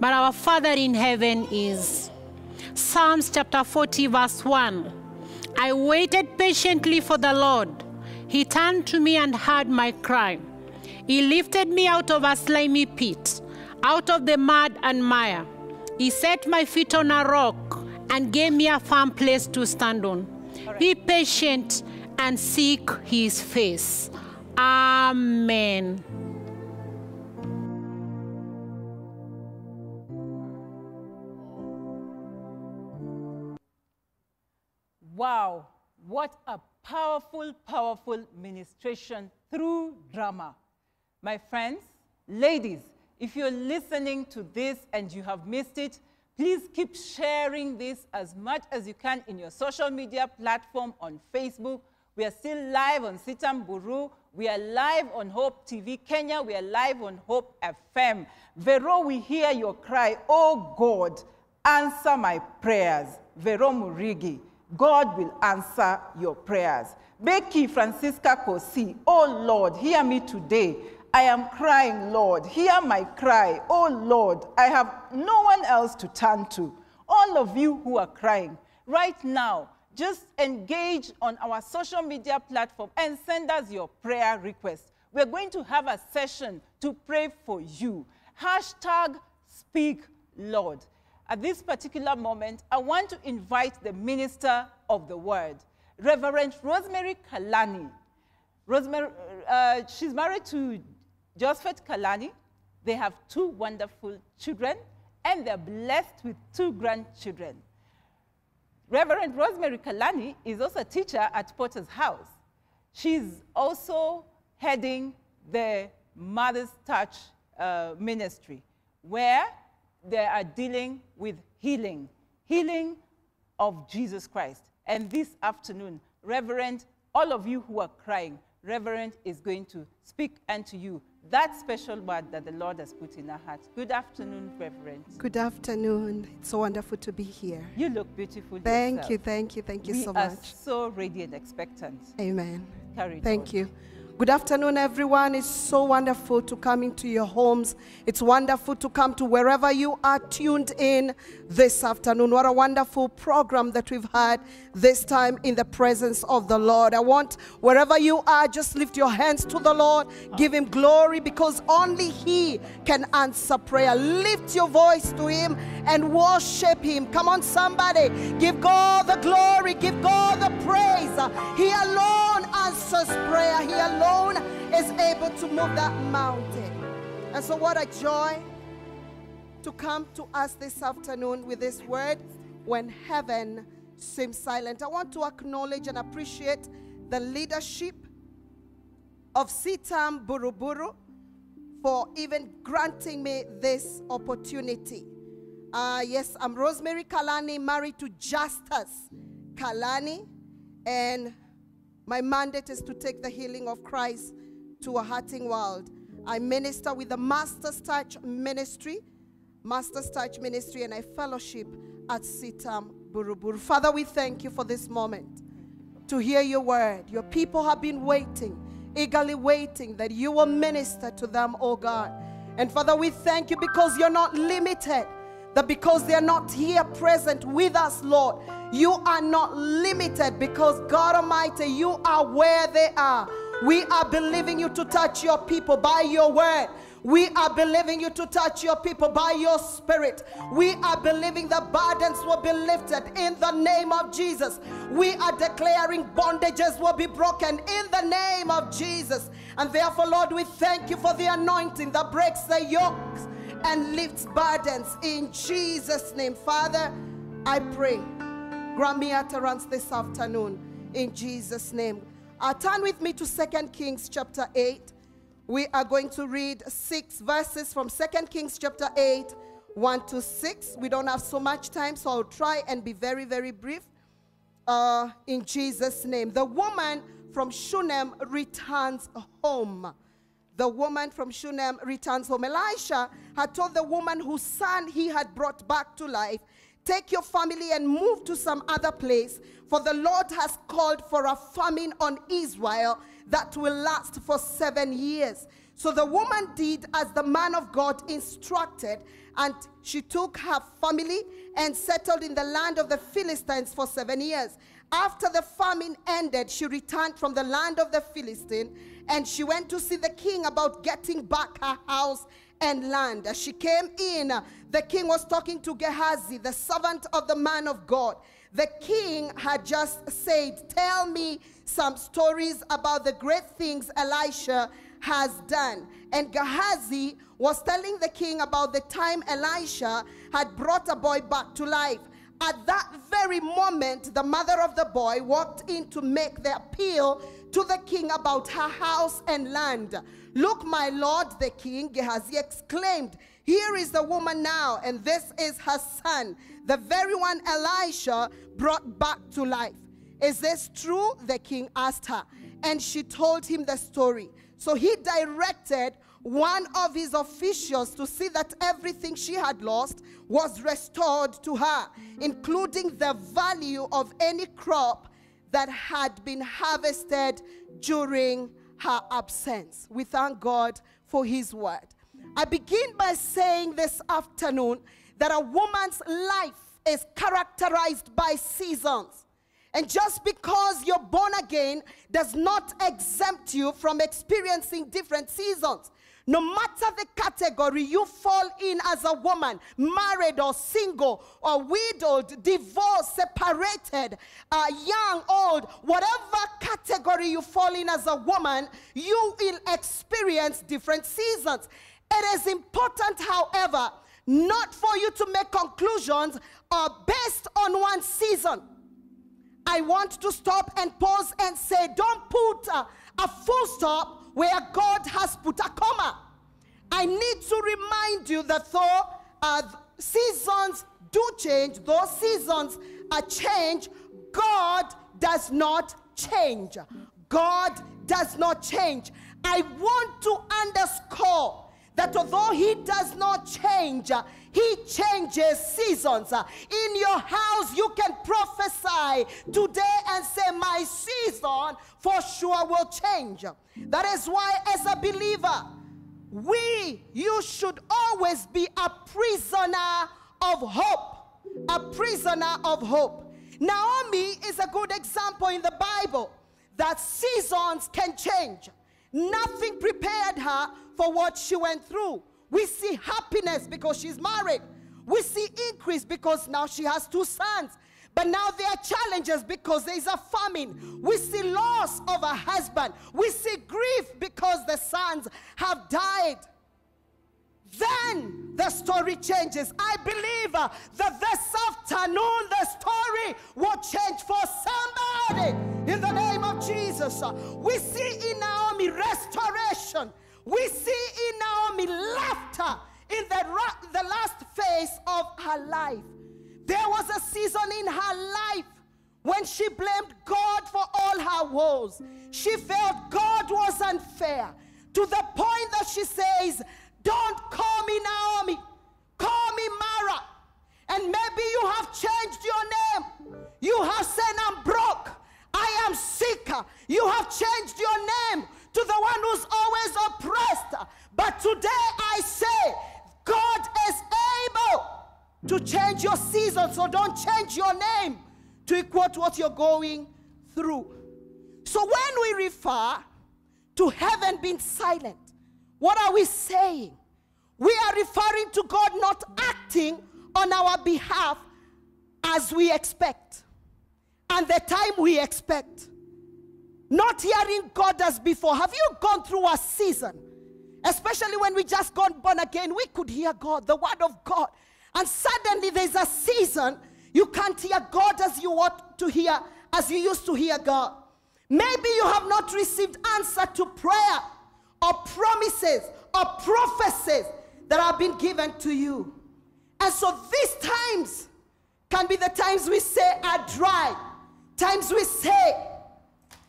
but our Father in heaven is. Psalms chapter 40, verse 1. I waited patiently for the Lord. He turned to me and heard my cry. He lifted me out of a slimy pit, out of the mud and mire. He set my feet on a rock and gave me a firm place to stand on. Be patient and seek his face. Amen. Wow, what a powerful, powerful ministration through drama. My friends, ladies, if you're listening to this and you have missed it, please keep sharing this as much as you can in your social media platform on Facebook. We are still live on CITAM Buru. We are live on Hope TV Kenya. We are live on Hope FM. Vero, we hear your cry, oh God, answer my prayers. Vero Murigi, God will answer your prayers. Becky Francisca Kosi, oh Lord, hear me today. I am crying, Lord. Hear my cry. Oh Lord, I have no one else to turn to. All of you who are crying, right now, just engage on our social media platform and send us your prayer request. We're going to have a session to pray for you. Hashtag speak Lord. At this particular moment, I want to invite the minister of the word, Reverend Rosemary Kalani. Rosemary, uh, she's married to Josephat Kalani. They have two wonderful children, and they're blessed with two grandchildren. Reverend Rosemary Kalani is also a teacher at Potter's House. She's also heading the Mother's Touch uh, ministry, where they are dealing with healing, healing of Jesus Christ. And this afternoon, Reverend, all of you who are crying, Reverend is going to speak unto you that special word that the Lord has put in our hearts. Good afternoon, Reverend. Good afternoon. It's so wonderful to be here. You look beautiful. Thank yourself. you, thank you, thank you we so are much. so ready and expectant. Amen. Carry Thank on. you. Good afternoon, everyone. It's so wonderful to come into your homes. It's wonderful to come to wherever you are tuned in this afternoon. What a wonderful program that we've had this time in the presence of the Lord. I want wherever you are, just lift your hands to the Lord, give Him glory because only He can answer prayer. Lift your voice to Him and worship Him. Come on, somebody. Give God the glory, give God the praise. He alone answers prayer. He alone is able to move that mountain. And so, what a joy to come to us this afternoon with this word when heaven seems silent. I want to acknowledge and appreciate the leadership of CITAM Buruburu for even granting me this opportunity. Uh, yes, I'm Rosemary Kalani, married to Justice Kalani, and my mandate is to take the healing of Christ to a hurting world. I minister with the Master's Touch Ministry, Master's Touch Ministry, and I fellowship at CITAM Buruburu. Father, we thank you for this moment to hear your word. Your people have been waiting, eagerly waiting that you will minister to them, oh God. And Father, we thank you because you're not limited, that because they're not here present with us, Lord, you are not limited because God Almighty, you are where they are. We are believing you to touch your people by your word. We are believing you to touch your people by your spirit. We are believing the burdens will be lifted in the name of Jesus. We are declaring bondages will be broken in the name of Jesus. And therefore, Lord, we thank you for the anointing that breaks the yokes and lifts burdens in Jesus' name. Father, I pray, grant me utterance this afternoon in Jesus' name. Uh, turn with me to 2 Kings chapter 8. We are going to read six verses from 2 Kings chapter 8, 1 to 6. We don't have so much time, so I'll try and be very, very brief. Uh, in Jesus' name. The woman from Shunem returns home. The woman from Shunem returns home. Elisha had told the woman whose son he had brought back to life, Take your family and move to some other place, for the Lord has called for a famine on Israel that will last for seven years. So the woman did as the man of God instructed, and she took her family and settled in the land of the Philistines for seven years. After the famine ended, she returned from the land of the Philistine and she went to see the king about getting back her house and land. As she came in, the king was talking to Gehazi, the servant of the man of God. The king had just said, Tell me some stories about the great things Elisha has done. And Gehazi was telling the king about the time Elisha had brought a boy back to life. At that very moment, the mother of the boy walked in to make the appeal to the king about her house and land. Look, my lord, the king, Gehazi exclaimed, Here is the woman now, and this is her son, the very one Elisha brought back to life. Is this true? The king asked her. And she told him the story. So he directed one of his officials to see that everything she had lost was restored to her, including the value of any crop that had been harvested during her absence. We thank God for his word. I begin by saying this afternoon that a woman's life is characterized by seasons. And just because you're born again does not exempt you from experiencing different seasons. No matter the category you fall in as a woman, married or single or widowed, divorced, separated, uh, young, old, whatever category you fall in as a woman, you will experience different seasons. It is important, however, not for you to make conclusions uh, based on one season. I want to stop and pause and say, don't put a, a full stop where God has put a comma. I need to remind you that though uh, seasons do change, though seasons are change, God does not change. God does not change. I want to underscore that although He does not change, uh, He changes seasons. In your house, you can prophesy today and say, My season for sure will change. That is why, as a believer, we, you should always be a prisoner of hope. A prisoner of hope. Naomi is a good example in the Bible that seasons can change. Nothing prepared her for what she went through. We see happiness because she's married. We see increase because now she has two sons. But now there are challenges because there is a famine. We see loss of a husband. We see grief because the sons have died. Then the story changes. I believe uh, that this afternoon the story will change for somebody in the name of Jesus. Uh, We see in Naomi restoration. We see in Naomi laughter in the, ra- the last phase of her life. There was a season in her life when she blamed God for all her woes. She felt God was unfair to the point that she says, Don't call me Naomi, call me Mara. And maybe you have changed your name. You have said, I'm broke, I am sick. You have changed your name to the one who's always oppressed. But today I say, God is able to change your season. So don't change your name to equate what you're going through. So when we refer to heaven being silent, what are we saying? We are referring to God not acting on our behalf as we expect and the time we expect. Not hearing God as before. Have you gone through a season? Especially when we just got born again, we could hear God, the word of God. And suddenly there's a season you can't hear God as you ought to hear, as you used to hear God. Maybe you have not received answer to prayer or promises or prophecies that have been given to you. And so these times can be the times we say are dry, times we say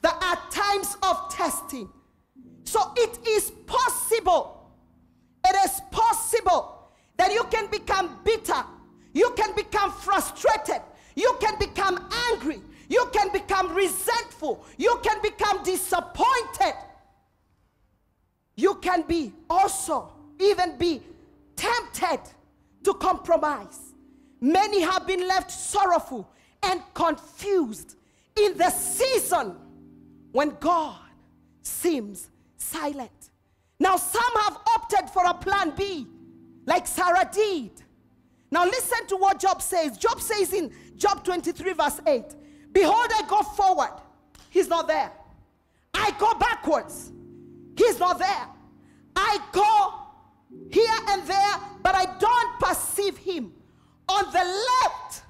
there are times of testing. So it is possible, it is possible that you can become bitter, you can become frustrated, you can become angry, you can become resentful, you can become disappointed. You can be also even be tempted to compromise. Many have been left sorrowful and confused in the season when God seems silent. Now, some have opted for a plan B, like Sarah did. Now, listen to what Job says. Job says in Job 23, verse 8 Behold, I go forward, he's not there. I go backwards, he's not there. I go here and there, but I don't perceive him. On the left,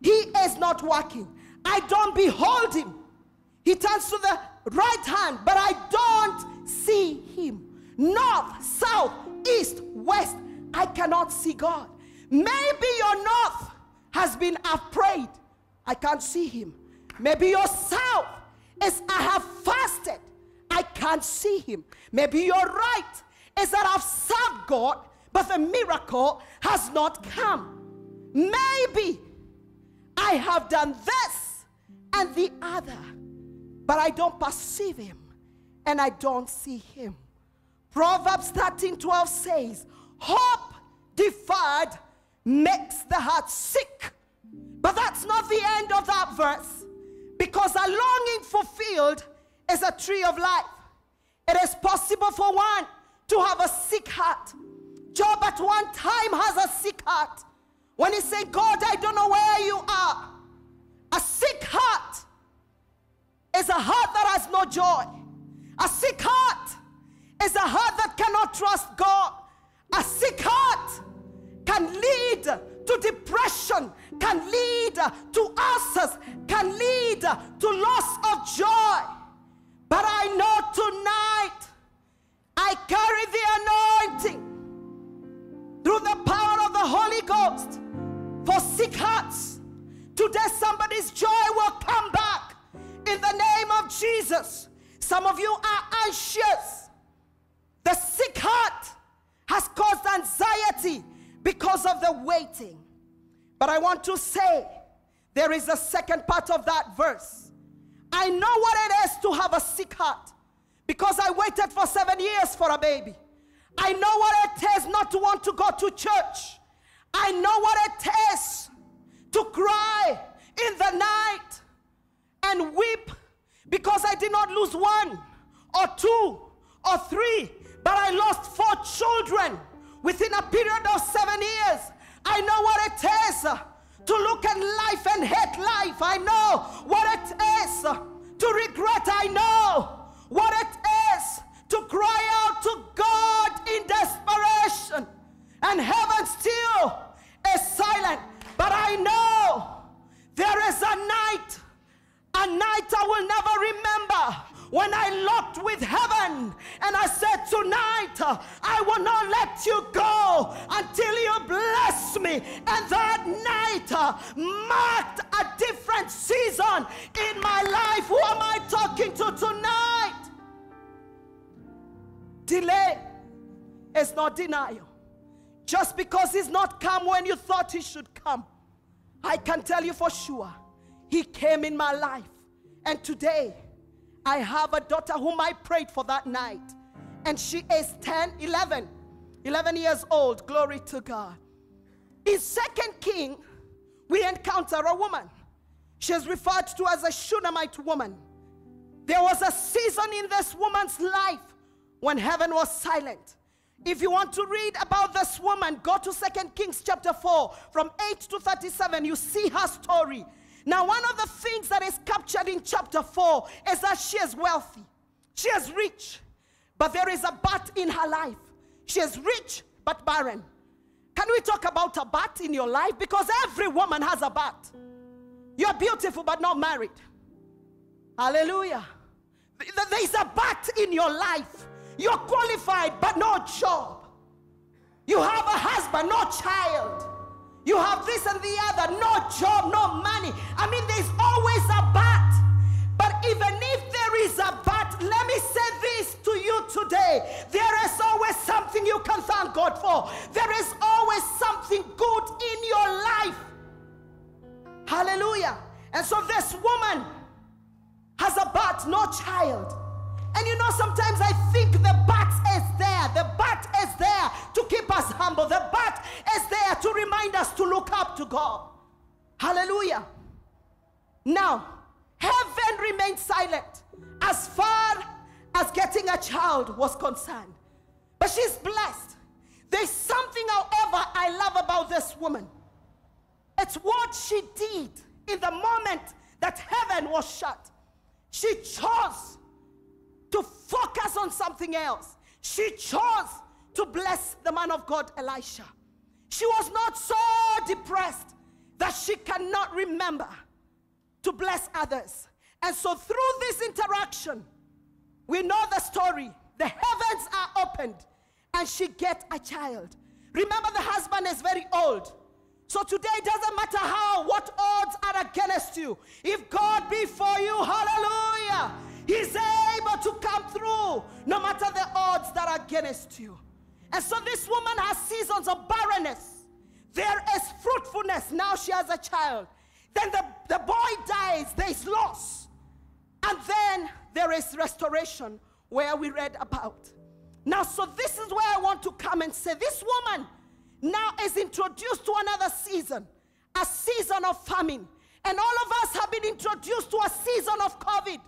he is not working. I don't behold him. He turns to the right hand, but I don't see him. North, south, east, west, I cannot see God. Maybe your north has been afraid. I can't see him. Maybe your south is I have fasted. I can't see him. Maybe your right is that I've served God, but the miracle has not come. Maybe I have done this and the other, but I don't perceive him and I don't see him. Proverbs 13 12 says, Hope deferred makes the heart sick. But that's not the end of that verse because a longing fulfilled is a tree of life. It is possible for one to have a sick heart. Job at one time has a sick heart. When he said, God, I don't know where you are. A sick heart is a heart that has no joy. A sick heart is a heart that cannot trust God. A sick heart can lead to depression, can lead to ulcers, can lead to loss of joy. But I know tonight I carry the anointing through the power of the Holy Ghost for sick hearts. Today, somebody's joy will come back in the name Jesus. Some of you are anxious. The sick heart has caused anxiety because of the waiting. But I want to say there is a second part of that verse. I know what it is to have a sick heart because I waited for seven years for a baby. I know what it is not to want to go to church. I know what it is to cry in the night and weep because I did not lose one or two or three, but I lost four children within a period of seven years. I know what it is to look at life and hate life. I know what it is to regret. I know what it is to cry out to God in desperation. And heaven still is silent. But I know there is a night, a night I will never remember when I locked with heaven and I said, Tonight uh, I will not let you go until you bless me. And that night uh, marked a different season in my life. Who am I talking to tonight? Delay is not denial. Just because he's not come when you thought he should come, I can tell you for sure, he came in my life. And today, I have a daughter whom I prayed for that night. And she is 10, 11, 11 years old. Glory to God. In Second King, we encounter a woman. She is referred to as a Shunammite woman. There was a season in this woman's life when heaven was silent. If you want to read about this woman, go to Second Kings chapter 4 from 8 to 37. You see her story. Now, one of the things that is captured in chapter 4 is that she is wealthy, she is rich, but there is a but in her life. She is rich but barren. Can we talk about a but in your life? Because every woman has a but. You're beautiful but not married. Hallelujah. There is a but in your life. You're qualified but no job. You have a husband, no child. You have this and the other, no job, no money. I mean, there's always a but. But even if there is a but, let me say this to you today. There is always something you can thank God for. There is always something good in your life. Hallelujah. And so this woman has a but, no child. And you know, sometimes I think the but is there. The but is there to keep humble. The but is there to remind us to look up to God. Hallelujah. Now, heaven remained silent as far as getting a child was concerned. But she's blessed. There's something, however, I love about this woman. It's what she did in the moment that heaven was shut. She chose to focus on something else. She chose to bless the man of God, Elisha. She was not so depressed that she cannot remember to bless others. And so, through this interaction, we know the story. The heavens are opened, and she gets a child. Remember, the husband is very old. So today it doesn't matter how, what odds are against you. If God be for you, hallelujah, He's able to come through no matter the odds that are against you. And so this woman has seasons of barrenness. There is fruitfulness. Now she has a child. Then the, the boy dies, there is loss. And then there is restoration, where we read about. Now, so this is where I want to come and say this woman now is introduced to another season, a season of famine. And all of us have been introduced to a season of COVID,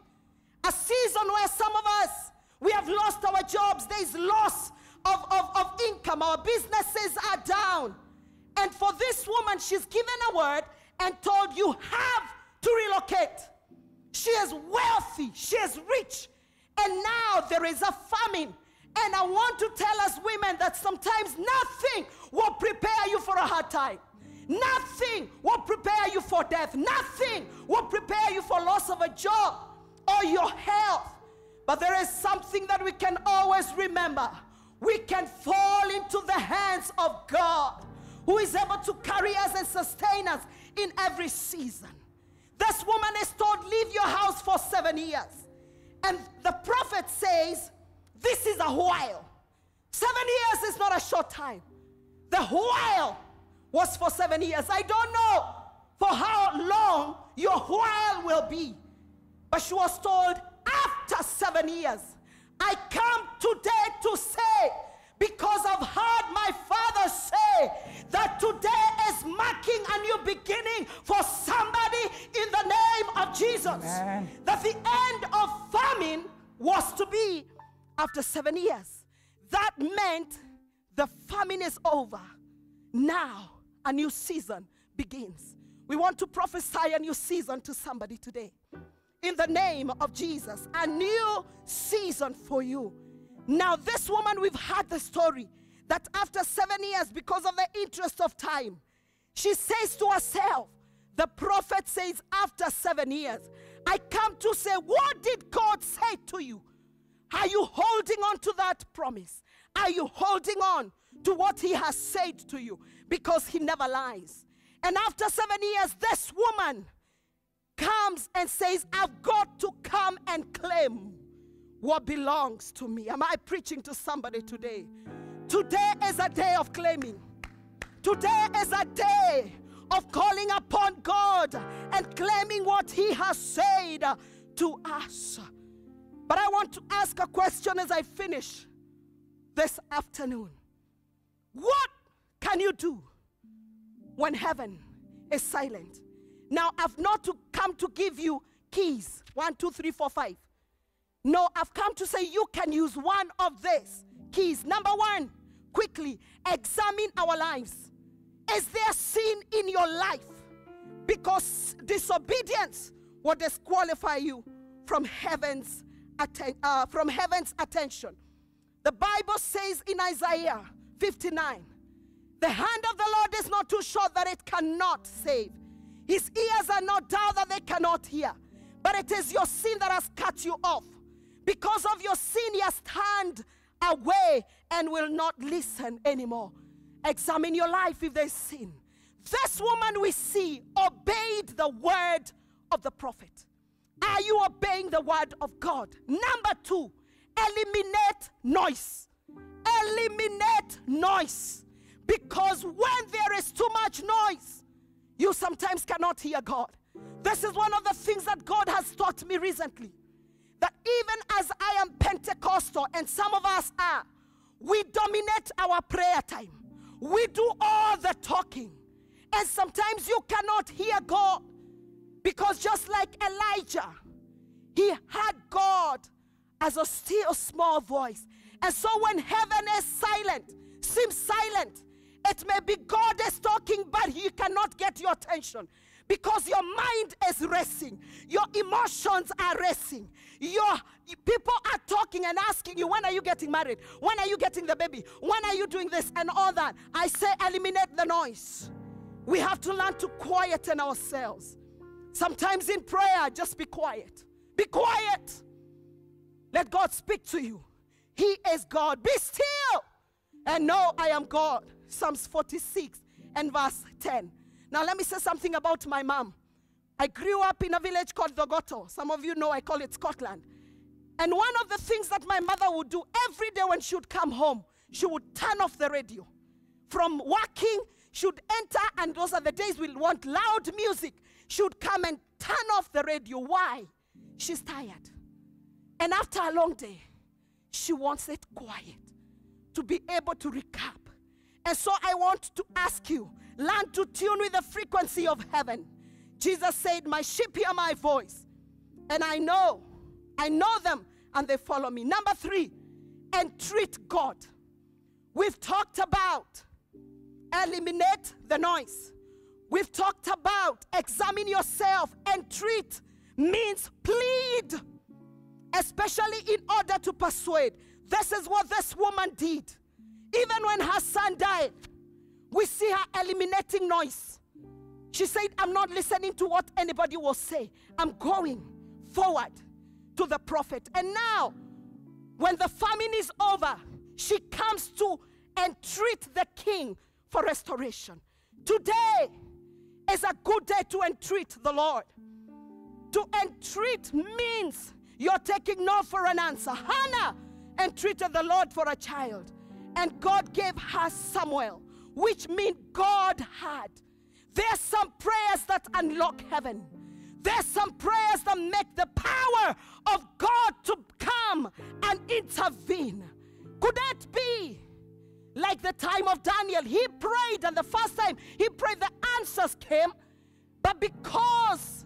a season where some of us, we have lost our jobs. There's loss of, of, of income. Our businesses are down. And for this woman, she's given a word and told you have to relocate. She is wealthy, she is rich, and now there is a famine. And I want to tell us women that sometimes nothing will prepare you for a hard time. Nothing will prepare you for death. Nothing will prepare you for loss of a job or your health. But there is something that we can always remember. We can fall into the hands of God, who is able to carry us and sustain us in every season. This woman is told, Leave your house for seven years. And the prophet says, This is a while. Seven years is not a short time. The while was for seven years. I don't know for how long your while will be. But she was told, after seven years, I come today to say, because I've heard my father say that today is marking a new beginning for somebody in the name of Jesus. That the end of famine was to be after seven years. That meant the famine is over. Now a new season begins. We want to prophesy a new season to somebody today. In the name of Jesus, a new season for you. Now, this woman, we've heard the story that after seven years, because of the interest of time, she says to herself, the prophet says, after seven years, I come to say, What did God say to you? Are you holding on to that promise? Are you holding on to what He has said to you? Because He never lies. And after seven years, this woman comes and says, I've got to come and claim what belongs to me. Am I preaching to somebody today? Today is a day of claiming. Today is a day of calling upon God and claiming what He has said to us. But I want to ask a question as I finish this afternoon. What can you do when heaven is silent? Now, I've not to come to give you keys one, two, three, four, five. No, I've come to say you can use one of these keys. Number one, quickly examine our lives. Is there sin in your life? Because disobedience will disqualify you from heaven's atten- uh, from heaven's attention. The Bible says in Isaiah 59, the hand of the Lord is not too short that it cannot save. His ears are not dull that they cannot hear. But it is your sin that has cut you off. Because of your sin, he has turned away and will not listen anymore. Examine your life if there's sin. This woman we see obeyed the word of the prophet. Are you obeying the word of God? Number two, eliminate noise. Eliminate noise. Because when there is too much noise, you sometimes cannot hear God. This is one of the things that God has taught me recently. That even as I am Pentecostal, and some of us are, we dominate our prayer time. We do all the talking. And sometimes you cannot hear God. Because just like Elijah, he had God as a still small voice. And so when heaven is silent, seems silent, it may be God is talking, but he cannot get your attention because your mind is racing, your emotions are racing. Your people are talking and asking you, when are you getting married? When are you getting the baby? When are you doing this and all that? I say eliminate the noise. We have to learn to quieten ourselves. Sometimes in prayer, just be quiet. Be quiet. Let God speak to you. He is God. Be still and know I am God. Psalms 46 and verse 10. Now, let me say something about my mom. I grew up in a village called Dogoto. Some of you know I call it Scotland. And one of the things that my mother would do every day when she would come home, she would turn off the radio. From working, she would enter, and those are the days we want loud music. She would come and turn off the radio. Why? She's tired. And after a long day, she wants it quiet to be able to recap. And so I want to ask you learn to tune with the frequency of heaven. Jesus said, My sheep hear my voice, and I know, I know them, and they follow me. Number three, entreat God. We've talked about eliminate the noise. We've talked about examine yourself. Entreat means plead, especially in order to persuade. This is what this woman did. Even when her son died, we see her eliminating noise. She said, I'm not listening to what anybody will say. I'm going forward to the prophet. And now, when the famine is over, she comes to entreat the king for restoration. Today is a good day to entreat the Lord. To entreat means you're taking no for an answer. Hannah entreated the Lord for a child, and God gave her Samuel, which means God had. There's some prayers that unlock heaven. There's some prayers that make the power of God to come and intervene. Could that be like the time of Daniel? He prayed, and the first time he prayed, the answers came. But because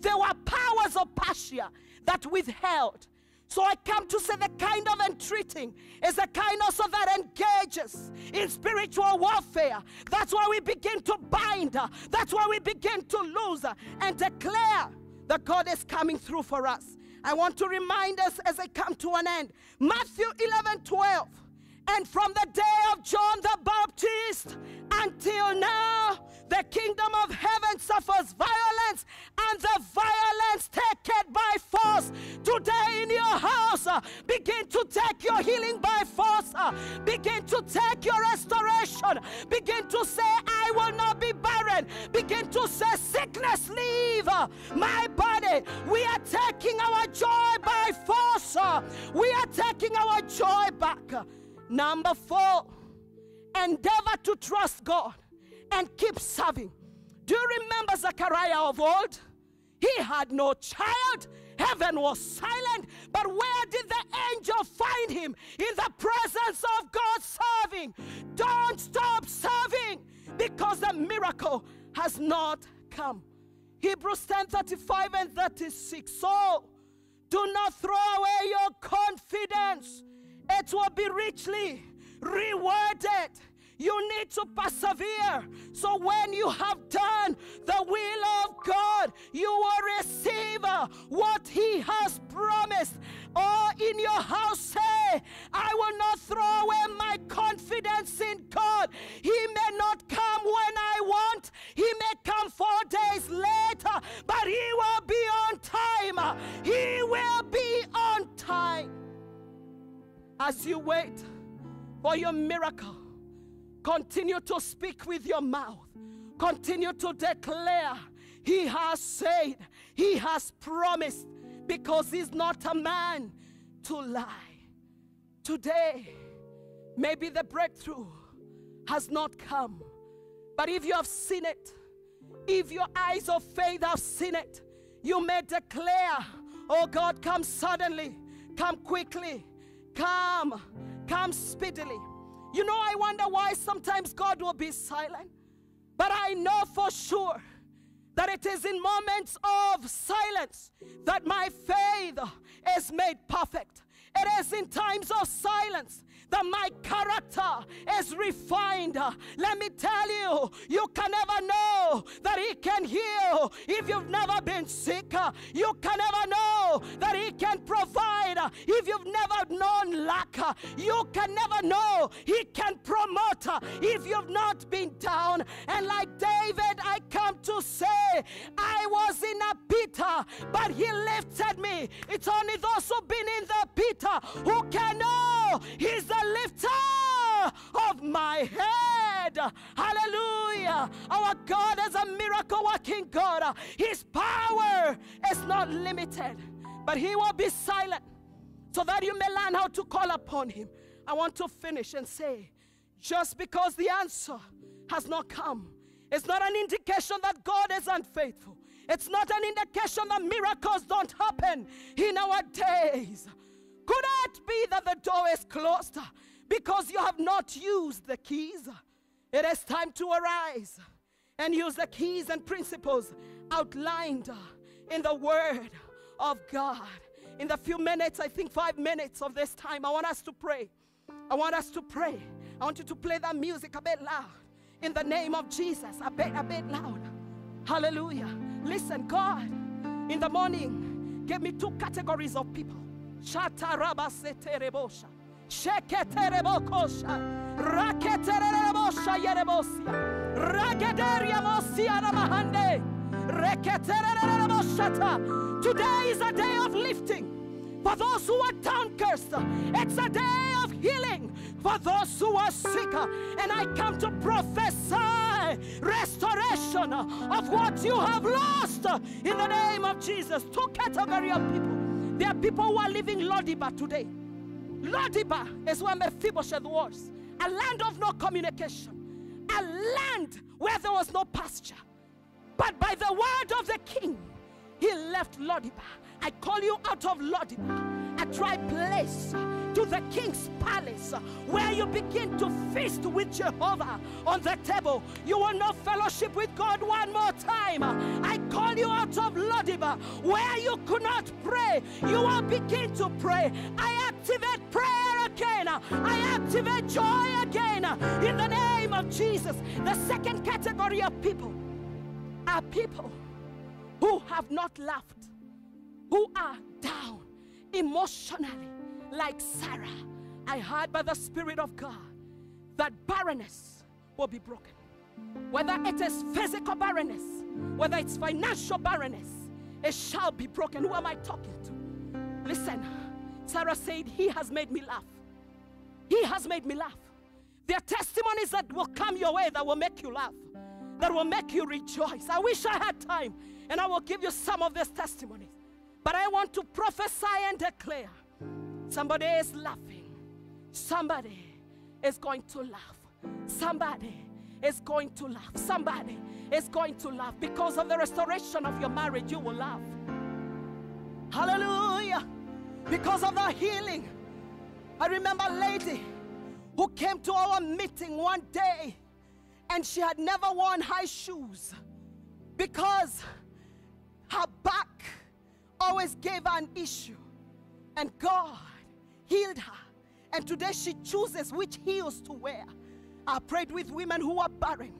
there were powers of Persia that withheld, so I come to say the kind of entreating is the kind also that engages in spiritual warfare. That's why we begin to bind. Her. That's why we begin to lose her and declare that God is coming through for us. I want to remind us as I come to an end. Matthew 11 12. And from the day of John the Baptist until now, the kingdom of heaven suffers violence, and the violence taken by force. Today in your house, uh, begin to take your healing by force. uh, Begin to take your restoration. Begin to say, I will not be barren. Begin to say, sickness, leave uh, my body. We are taking our joy by force. We are taking our joy back. Number four, endeavor to trust God and keep serving. Do you remember Zechariah of old? He had no child. Heaven was silent. But where did the angel find him? In the presence of God serving. Don't stop serving because the miracle has not come. Hebrews 10 35 and 36. So do not throw away your confidence, it will be richly rewarded. You need to persevere. So when you have done the will of God, you will receive uh, what He has promised. Or in your house, say, I will not throw away my confidence in God. He may not come when I want, He may come four days later, but He will be on time. He will be on time. As you wait for your miracle, continue to speak with your mouth, continue to declare. He has said, He has promised, because He's not a man to lie. Today, maybe the breakthrough has not come, but if you have seen it, if your eyes of faith have seen it, you may declare, Oh God, come suddenly, come quickly, come, come speedily. You know, I wonder why sometimes God will be silent, but I know for sure that it is in moments of silence that my faith is made perfect. It is in times of silence that my character is refined. Let me tell you, you can never know that He can heal if you've never been sick. You can never know that He can provide if you've never known lack. You can never know He can promote if you've not been down. And like David, I come to say, I was in a pit, but He lifted me. It's only those who've been in the pit who can know He's the lifter of my head. Hallelujah. Our God is a miracle working God. His power is not limited, but He will be silent so that you may learn how to call upon Him. I want to finish and say, just because the answer has not come, it's not an indication that God is unfaithful. It's not an indication that miracles don't happen in our days. Could it be that the door is closed because you have not used the keys? It is time to arise and use the keys and principles outlined in the Word of God. In the few minutes, I think five minutes of this time, I want us to pray. I want us to pray. I want you to play that music a bit loud. In the name of Jesus, a bit, a bit loud. Hallelujah. Listen, God, in the morning, give me two categories of people. Today is a day of lifting for those who are downcast. It's a day of healing for those who are sick. And I come to prophesy restoration of what you have lost in the name of Jesus. Two category of people. There are people who are living Lodiba today. Lodiba is where Mephibosheth was. A land of no communication. A land where there was no pasture. But by the word of the king, he left Lodibar. I call you out of Lodibar, a dry place, to the king's palace, where you begin to feast with Jehovah on the table. You will know fellowship with God one more time. I call you out of Lodibar, where you could not pray. You will begin to pray. I activate prayer again. I activate joy again. In the name of Jesus. The second category of people are people who have not laughed, who are down emotionally, like Sarah. I heard by the Spirit of God that barrenness will be broken. Whether it is physical barrenness, whether it's financial barrenness, it shall be broken. Who am I talking to? Listen, Sarah said, He has made me laugh. He has made me laugh. There are testimonies that will come your way that will make you laugh, that will make you rejoice. I wish I had time and I will give you some of these testimonies. But I want to prophesy and declare somebody is laughing, somebody is going to laugh, somebody is going to laugh, somebody is going to laugh because of the restoration of your marriage. You will laugh. Hallelujah. Because of the healing. I remember a lady who came to our meeting one day and she had never worn high shoes because her back always gave her an issue. And God healed her. And today she chooses which heels to wear. I prayed with women who are barren.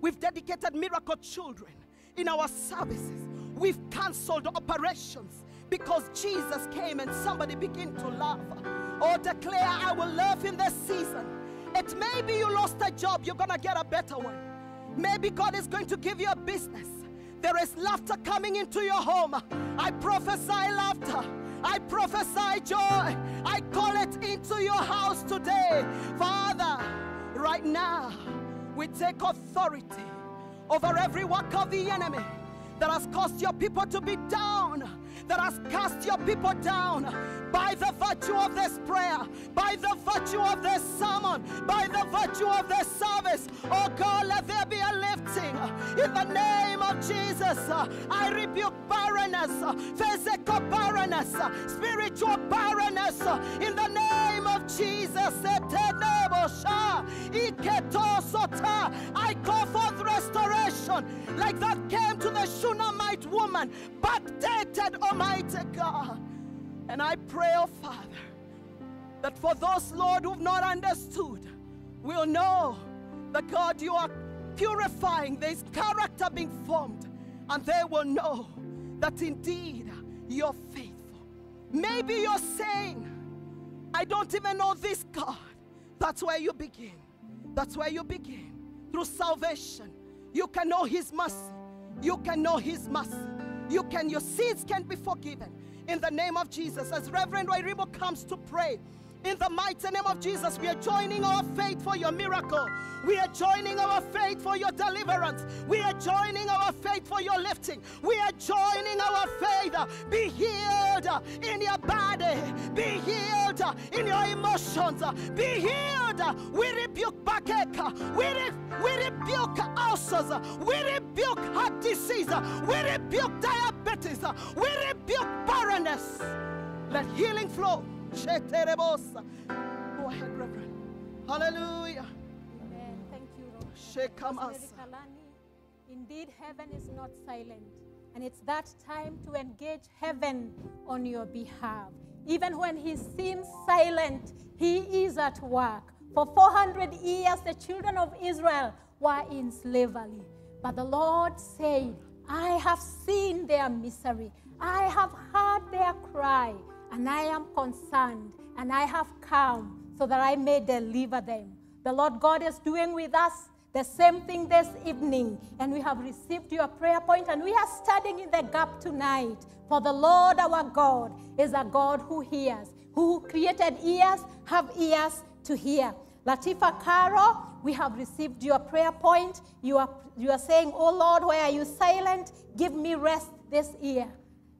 We've dedicated miracle children in our services. We've canceled operations because Jesus came and somebody began to laugh. Oh, declare, I will laugh in this season. It may be you lost a job, you're going to get a better one. Maybe God is going to give you a business. There is laughter coming into your home. I prophesy laughter. I prophesy joy. I call it into your house today. Father, right now, we take authority over every work of the enemy that has caused your people to be down, that has cast your people down by the virtue of this prayer, by the virtue of this sermon, by the virtue of this service. Oh God, let there be a lifting in the name of Jesus. I rebuke barrenness, physical barrenness, spiritual barrenness in the name of Jesus. I call forth restoration like that came to the Shunammite woman, backdated, Almighty God. And I pray, oh Father, that for those, Lord, who've not understood, will know that God, you are purifying, there's character being formed, and they will know that indeed you're faithful. Maybe you're saying, I don't even know this God. That's where you begin. That's where you begin. Through salvation, you can know His mercy. You can know His mercy. You can, your sins can be forgiven. In the name of Jesus, as Reverend Wairibo comes to pray, in the mighty name of Jesus, we are joining our faith for your miracle. We are joining our faith for your deliverance. We are joining our faith for your lifting. We are joining our faith. Be healed in your body. Be healed in your emotions. Be healed. We rebuke backache. We, re- we rebuke ulcers. We rebuke heart disease. We rebuke diabetes. We rebuke barrenness. Let healing flow. Go ahead, Reverend. Hallelujah. Amen. Thank you, Lord. Shekamasa. Indeed, heaven is not silent. And it's that time to engage heaven on your behalf. Even when he seems silent, he is at work. For 400 years, the children of Israel were in slavery. But the Lord said, I have seen their misery. I have heard their cry and I am concerned, and I have come so that I may deliver them. The Lord God is doing with us The same thing this evening. And we have received your prayer point, and we are standing in the gap tonight. For the Lord our God is a God who hears, who created ears, have ears to hear. Latifa Caro, we have received your prayer point. You are, you are saying, Oh Lord, why are you silent? Give me rest this year.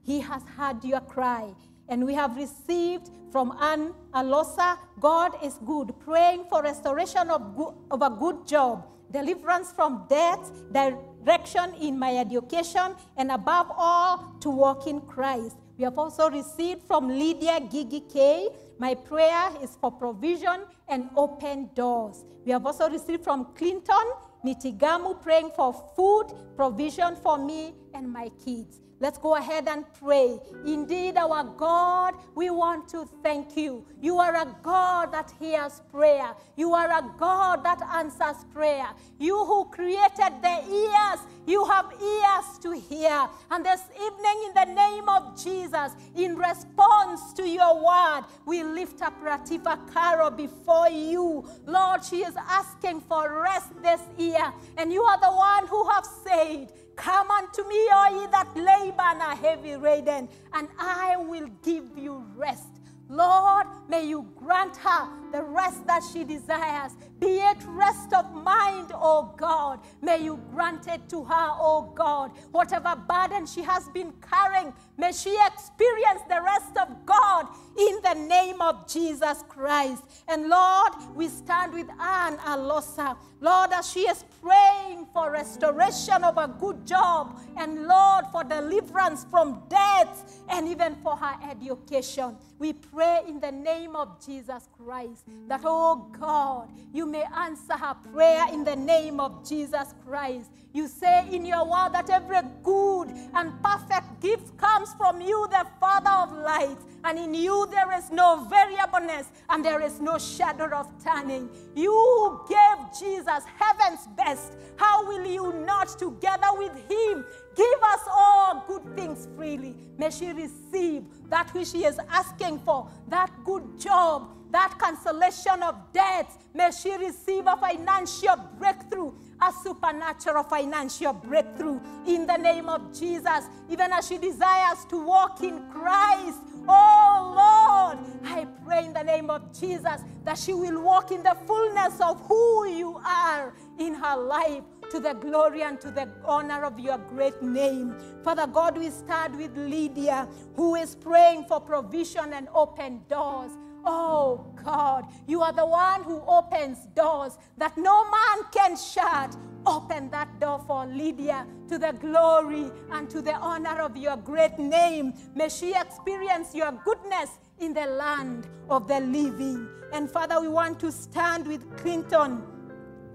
He has heard your cry. And we have received from Ann Alosa, God is good, praying for restoration of, of a good job, deliverance from death, direction in my education, and above all, to walk in Christ. We have also received from Lydia Gigi K. My prayer is for provision and open doors. We have also received from Clinton Nitigamu praying for food, provision for me and my kids. Let's go ahead and pray. Indeed, our God, we want to thank you. You are a God that hears prayer. You are a God that answers prayer. You who created the ears, you have ears to hear. And this evening, in the name of Jesus, in response to your word, we lift up Latifa Caro before you. Lord, she is asking for rest this year. And you are the one who have said, Come unto me, all ye that labor and are heavy laden, and I will give you rest. Lord, may you grant her the rest that she desires, be it rest of mind, O God. May you grant it to her, O God. Whatever burden she has been carrying, may she experience the rest of God in the name of Jesus Christ. And Lord, we stand with Anne Alosa. Lord, as she is praying for restoration of a good job, and Lord, for deliverance from death, and even for her education. We pray in the name of Jesus Christ that, oh God, you may answer her prayer in the name of Jesus Christ. You say in your word that every good and perfect gift comes from you, the Father of lights, and in you there is no variableness and there is no shadow of turning. You who gave Jesus heaven's best, how will you not together with him give us all good things freely? May she receive that which she is asking for, that good job, that cancellation of debts. May she receive a financial breakthrough, a supernatural financial breakthrough in the name of Jesus, even as she desires to walk in Christ. Oh Lord, I pray in the name of Jesus that she will walk in the fullness of who you are in her life to the glory and to the honor of your great name. Father God, we start with Lydia, who is praying for provision and open doors. Oh God, you are the one who opens doors that no man can shut. Open that door for Lydia to the glory and to the honor of your great name. May she experience your goodness in the land of the living. And Father, we want to stand with Clinton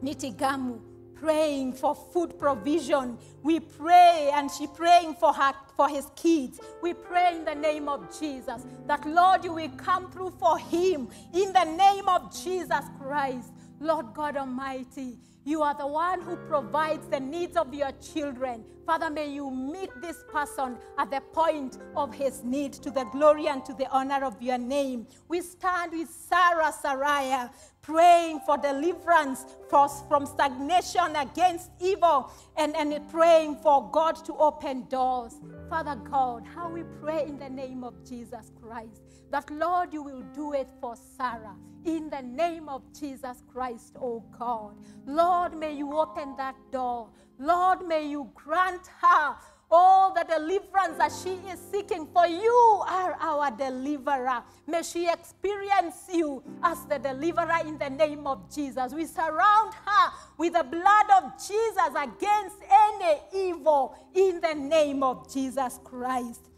Nitigamu praying for food provision. We pray, and she praying for her for his kids. We pray in the name of Jesus that Lord, you will come through for him in the name of Jesus Christ. Lord God Almighty, you are the one who provides the needs of your children. Father, may you meet this person at the point of his need to the glory and to the honor of your name. We stand with Sarah Saraya praying for deliverance from stagnation against evil and, and praying for God to open doors. Father God, how we pray in the name of Jesus Christ that, Lord, you will do it for Sarah. In the name of Jesus Christ, oh God. Lord, may you open that door. Lord, may you grant her all the deliverance that she is seeking, for you are our deliverer. May she experience you as the deliverer in the name of Jesus. We surround her with the blood of Jesus against any evil in the name of Jesus Christ.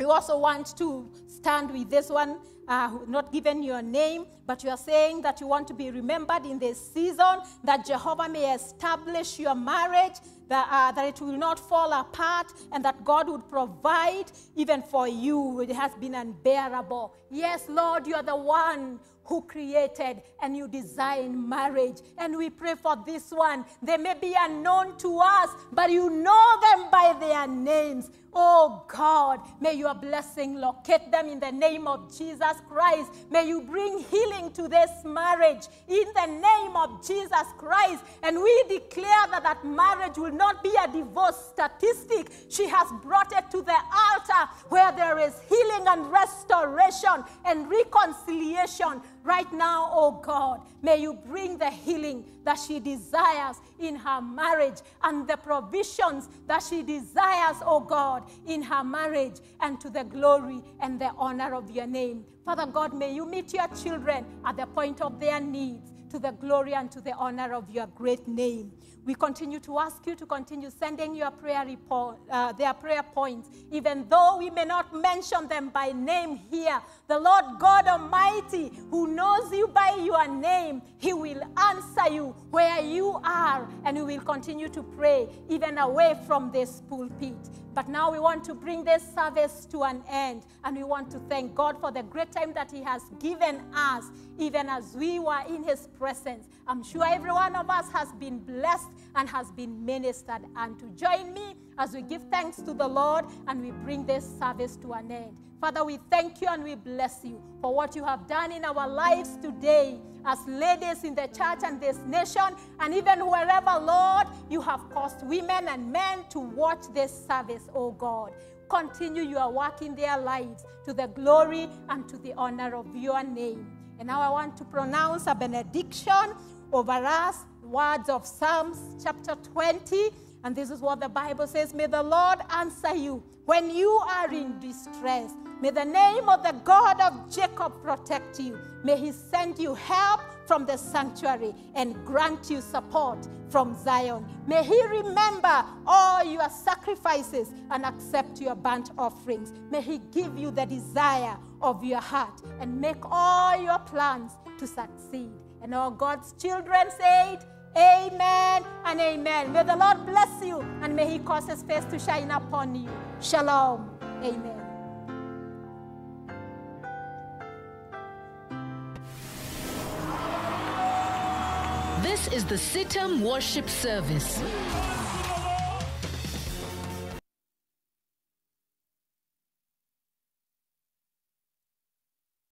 We also want to stand with this one, uh, not given your name, but you are saying that you want to be remembered in this season, that Jehovah may establish your marriage, that, uh, that it will not fall apart, and that God would provide even for you. It has been unbearable. Yes, Lord, you are the one who created and you designed marriage. And we pray for this one. They may be unknown to us, but you know them by their names. Oh God, may your blessing locate them in the name of Jesus Christ. May you bring healing to this marriage in the name of Jesus Christ. And we declare that that marriage will not be a divorce statistic. She has brought it to the altar where there is healing and restoration and reconciliation right now, oh God. May you bring the healing that she desires in her marriage and the provisions that she desires, oh God, in her marriage and to the glory and the honor of your name. Father God, may you meet your children at the point of their needs to the glory and to the honor of your great name. We continue to ask you to continue sending your prayer report, uh, their prayer points, even though we may not mention them by name here. The Lord God Almighty, who knows you by your name, He will answer you where you are, and we will continue to pray even away from this pulpit. But now we want to bring this service to an end, and we want to thank God for the great time that He has given us, even as we were in His presence. I'm sure every one of us has been blessed and has been ministered. And to join me as we give thanks to the Lord and we bring this service to an end. Father, we thank you and we bless you for what you have done in our lives today as ladies in the church and this nation, and even wherever, Lord, you have caused women and men to watch this service, oh God. Continue your work in their lives to the glory and to the honor of your name. And now I want to pronounce a benediction over us, words of Psalms chapter 20. And this is what the Bible says May the Lord answer you when you are in distress. May the name of the God of Jacob protect you. May he send you help from the sanctuary and grant you support from Zion. May he remember all your sacrifices and accept your burnt offerings. May he give you the desire of your heart and make all your plans to succeed. And all God's children said, Amen and amen. May the Lord bless you and may he cause his face to shine upon you. Shalom. Amen. This is the CITAM worship service.